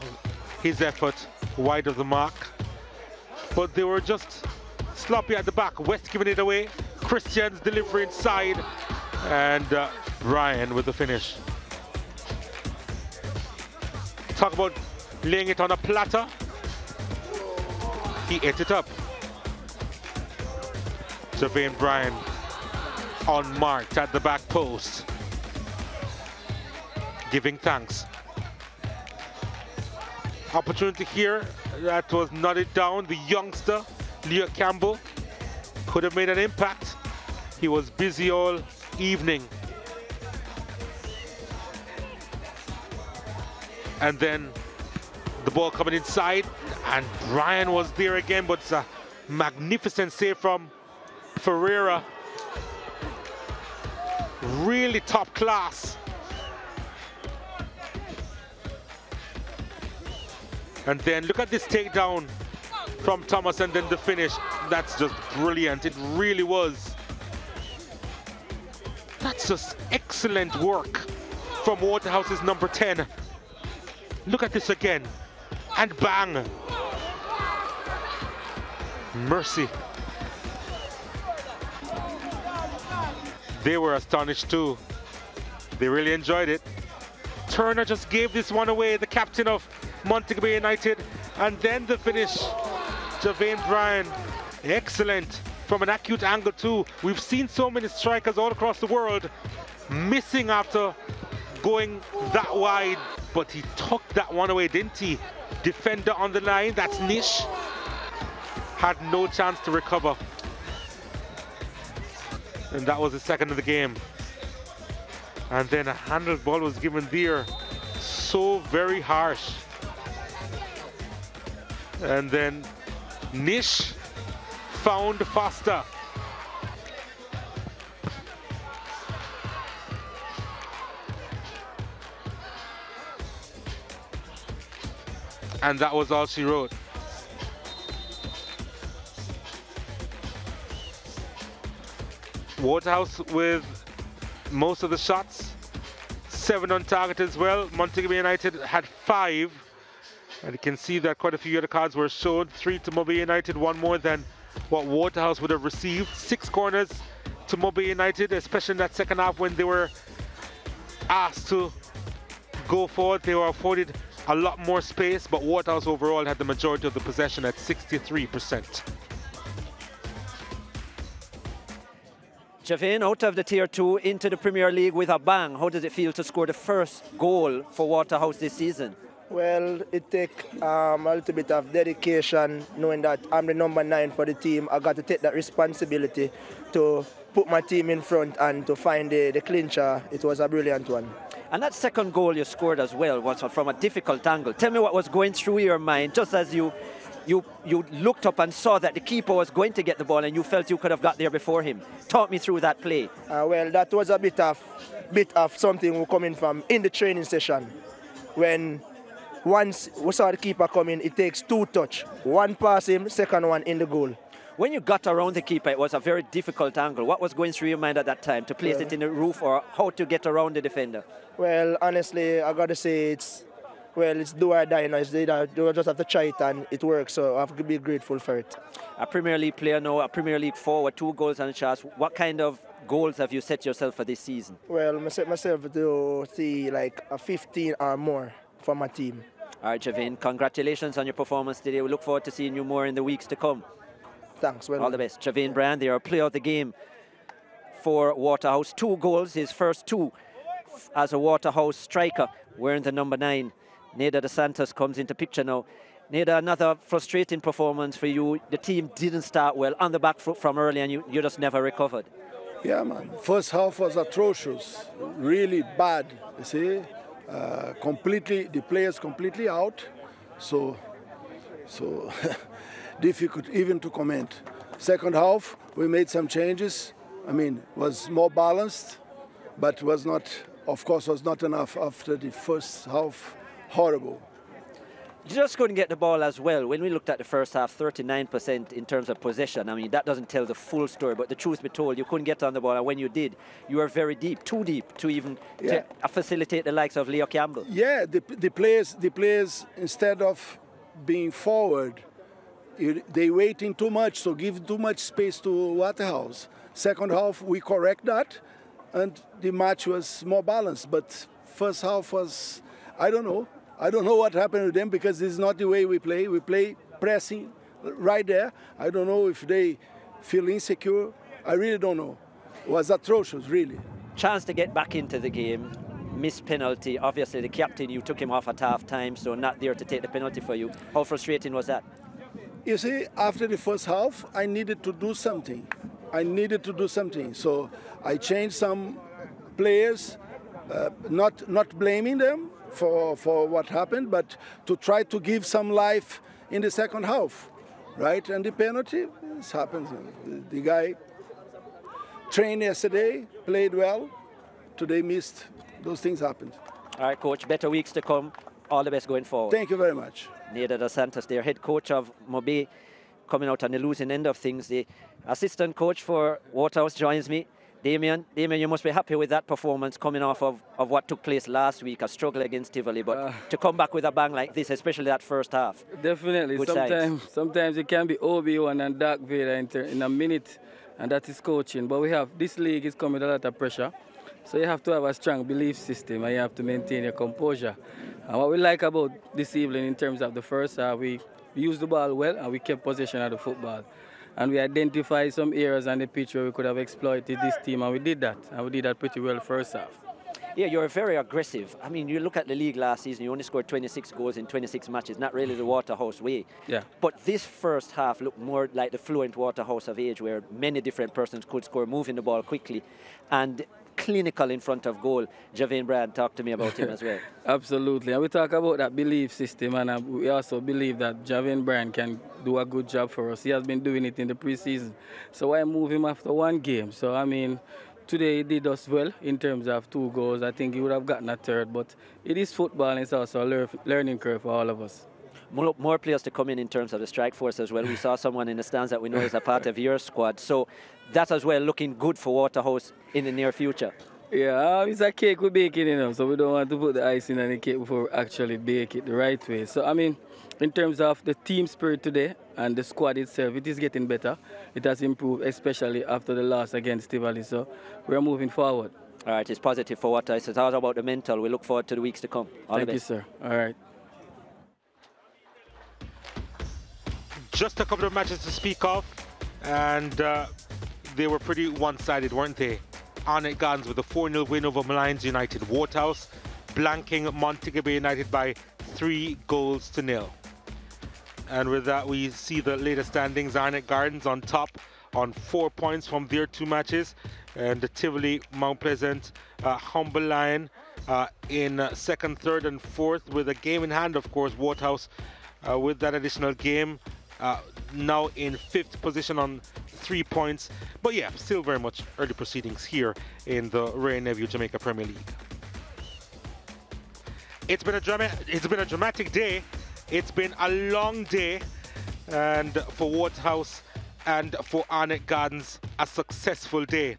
his effort wide of the mark. But they were just sloppy at the back. West giving it away. Christians delivering inside. And uh, with the finish. Talk about laying it on a platter. He ate it up. Javane Bryan unmarked at the back post. Giving thanks. Opportunity here that was nodded down. The youngster, Leo Campbell, could have made an impact. He was busy all evening. And then the ball coming inside, and Bryan was there again, but it's a magnificent save from Ferreira. Really top class. And then look at this takedown from Thomas and then the finish. That's just brilliant. It really was. That's just excellent work from Waterhouse's number 10. Look at this again. And bang. Mercy. They were astonished too. They really enjoyed it. Turner just gave this one away, the captain of Montego Bay United. And then the finish. Javane Bryan, excellent from an acute angle too. We've seen so many strikers all across the world missing after going that wide, but he tucked that one away, didn't he? Defender on the line, that's Nish. Had no chance to recover. And that was the second of the game. And then a handled ball was given there. So very harsh. And then Nish found Foster. And that was all she wrote. Waterhouse with most of the shots. Seven on target as well. Montego United had five. And you can see that quite a few other cards were shown. Three to Mobay United, one more than what Waterhouse would have received. Six corners to Mobay United, especially in that second half when they were asked to go forward. They were afforded a lot more space, but Waterhouse overall had the majority of the possession at 63%. Javane out of the Tier 2 into the Premier League with a bang. How does it feel to score the first goal for Waterhouse this season? Well, it take um, a little bit of dedication, knowing that I'm the number nine for the team. I got to take that responsibility to put my team in front and to find the, the clincher. It was a brilliant one. And that second goal you scored as well was from a difficult angle. Tell me what was going through your mind just as you you you looked up and saw that the keeper was going to get the ball and you felt you could have got there before him. Talk me through that play. Uh, well, that was a bit of bit of something we're coming from in the training session when once we saw the keeper coming, it takes two touch. One pass him, second one in the goal. When you got around the keeper, it was a very difficult angle. What was going through your mind at that time to place Yeah. it in the roof or how to get around the defender? Well, honestly, I gotta say it's well, it's do or die now. It's either you just have to try it and it works. So I have to be grateful for it. A Premier League player now, a Premier League forward, two goals and shots. What kind of goals have you set yourself for this season? Well, I set myself to see like a 15 or more for my team. All right, Javin, congratulations on your performance today. We look forward to seeing you more in the weeks to come. Thanks. Well, All the best. Javin Bryan, they are player of the game for Waterhouse. Two goals, his first two as a Waterhouse striker, wearing the number nine. Neider De Santos comes into picture now. Neider, another frustrating performance for you. The team didn't start well on the back foot from early, and you, you just never recovered. Yeah, man. First half was atrocious, really bad. You see, uh, completely the players completely out. So, so difficult even to comment. Second half, we made some changes. I mean, was more balanced, but was not, of course, was not enough after the first half. Horrible. You just couldn't get the ball as well. When we looked at the first half, 39% in terms of possession. I mean, that doesn't tell the full story, but the truth be told, you couldn't get on the ball, and when you did, you were very deep, too deep to even Yeah. to, facilitate the likes of Leo Campbell. Yeah, the, the players, the players instead of being forward, they waiting too much, so give too much space to Waterhouse. Second half, we correct that, and the match was more balanced. But first half was, I don't know, I don't know what happened to them because this is not the way we play. We play pressing right there. I don't know if they feel insecure. I really don't know. It was atrocious, really. Chance to get back into the game. Missed penalty. Obviously, the captain, you took him off at half time, so not there to take the penalty for you. How frustrating was that? You see, after the first half, I needed to do something. I needed to do something. So I changed some players, uh, not not blaming them for for what happened, but to try to give some life in the second half, right? And the penalty, this happens. The, the guy trained yesterday, played well. Today missed. Those things happened. All right, coach, better weeks to come. All the best going forward. Thank you very much. Neider Dos Santos, their head coach of Mobay, coming out on the losing end of things. The assistant coach for Waterhouse joins me. Damien, Damien, you must be happy with that performance coming off of, of what took place last week, a struggle against Tivoli, but ah. to come back with a bang like this, especially that first half. Definitely. Good signs. sometimes, sometimes it can be Obi-Wan and Dark Vader in, in a minute, and that is coaching. But we have this league is coming with a lot of pressure, so you have to have a strong belief system and you have to maintain your composure. And what we like about this evening in terms of the first half, we, we used the ball well and we kept possession of the football. And we identified some areas on the pitch where we could have exploited this team, and we did that. And we did that pretty well first half. Yeah, you're very aggressive. I mean, you look at the league last season, you only scored 26 goals in 26 matches, not really the Waterhouse way. Yeah. But this first half looked more like the fluent Waterhouse of age, where many different persons could score, moving the ball quickly, and clinical in front of goal. Javin Bryan, talk to me about him as well. Absolutely. And we talk about that belief system, and uh, we also believe that Javin Bryan can do a good job for us. He has been doing it in the preseason. So why move him after one game? So, I mean, today he did us well in terms of two goals. I think he would have gotten a third, but it is football, and it's also a learning curve for all of us. More, more players to come in in terms of the strike force as well. We saw someone in the stands that we know is a part of your squad. So that as well looking good for Waterhouse in the near future. Yeah, it's a cake we're baking, you know, so we don't want to put the icing on the cake before we actually bake it the right way. So, I mean, in terms of the team spirit today and the squad itself, it is getting better. It has improved, especially after the loss against Tivoli. So, we're moving forward. All right, it's positive for Waterhouse. It's all about the mental. We look forward to the weeks to come. All Thank you, sir. All right. Just a couple of matches to speak of, and uh, they were pretty one-sided, weren't they? Arnett Gardens with a 4-0 win over Molynes United. Waterhouse blanking Montego Bay United by three goals to nil. And with that, we see the latest standings. Arnett Gardens on top on four points from their two matches. And the Tivoli, Mount Pleasant, uh, Humble Lion uh, in second, third, and fourth with a game in hand, of course. Waterhouse uh, with that additional game uh, now in fifth position on three points. But yeah, still very much early proceedings here in the Wray Nephew Jamaica Premier League. It's been a drama it's been a dramatic day. It's been a long day and for Waterhouse and for Arnett Gardens a successful day.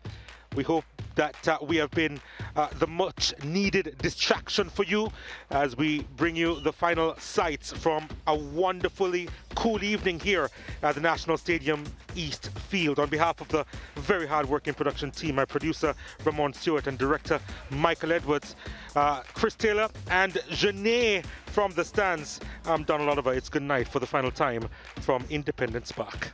We hope that uh, we have been uh, the much needed distraction for you as we bring you the final sights from a wonderfully cool evening here at the National Stadium East Field. On behalf of the very hard working production team, my producer Ramon Stewart and director Michael Edwards, uh, Chris Taylor and Janae from the stands, I'm Donald Oliver. It's good night for the final time from Independence Park.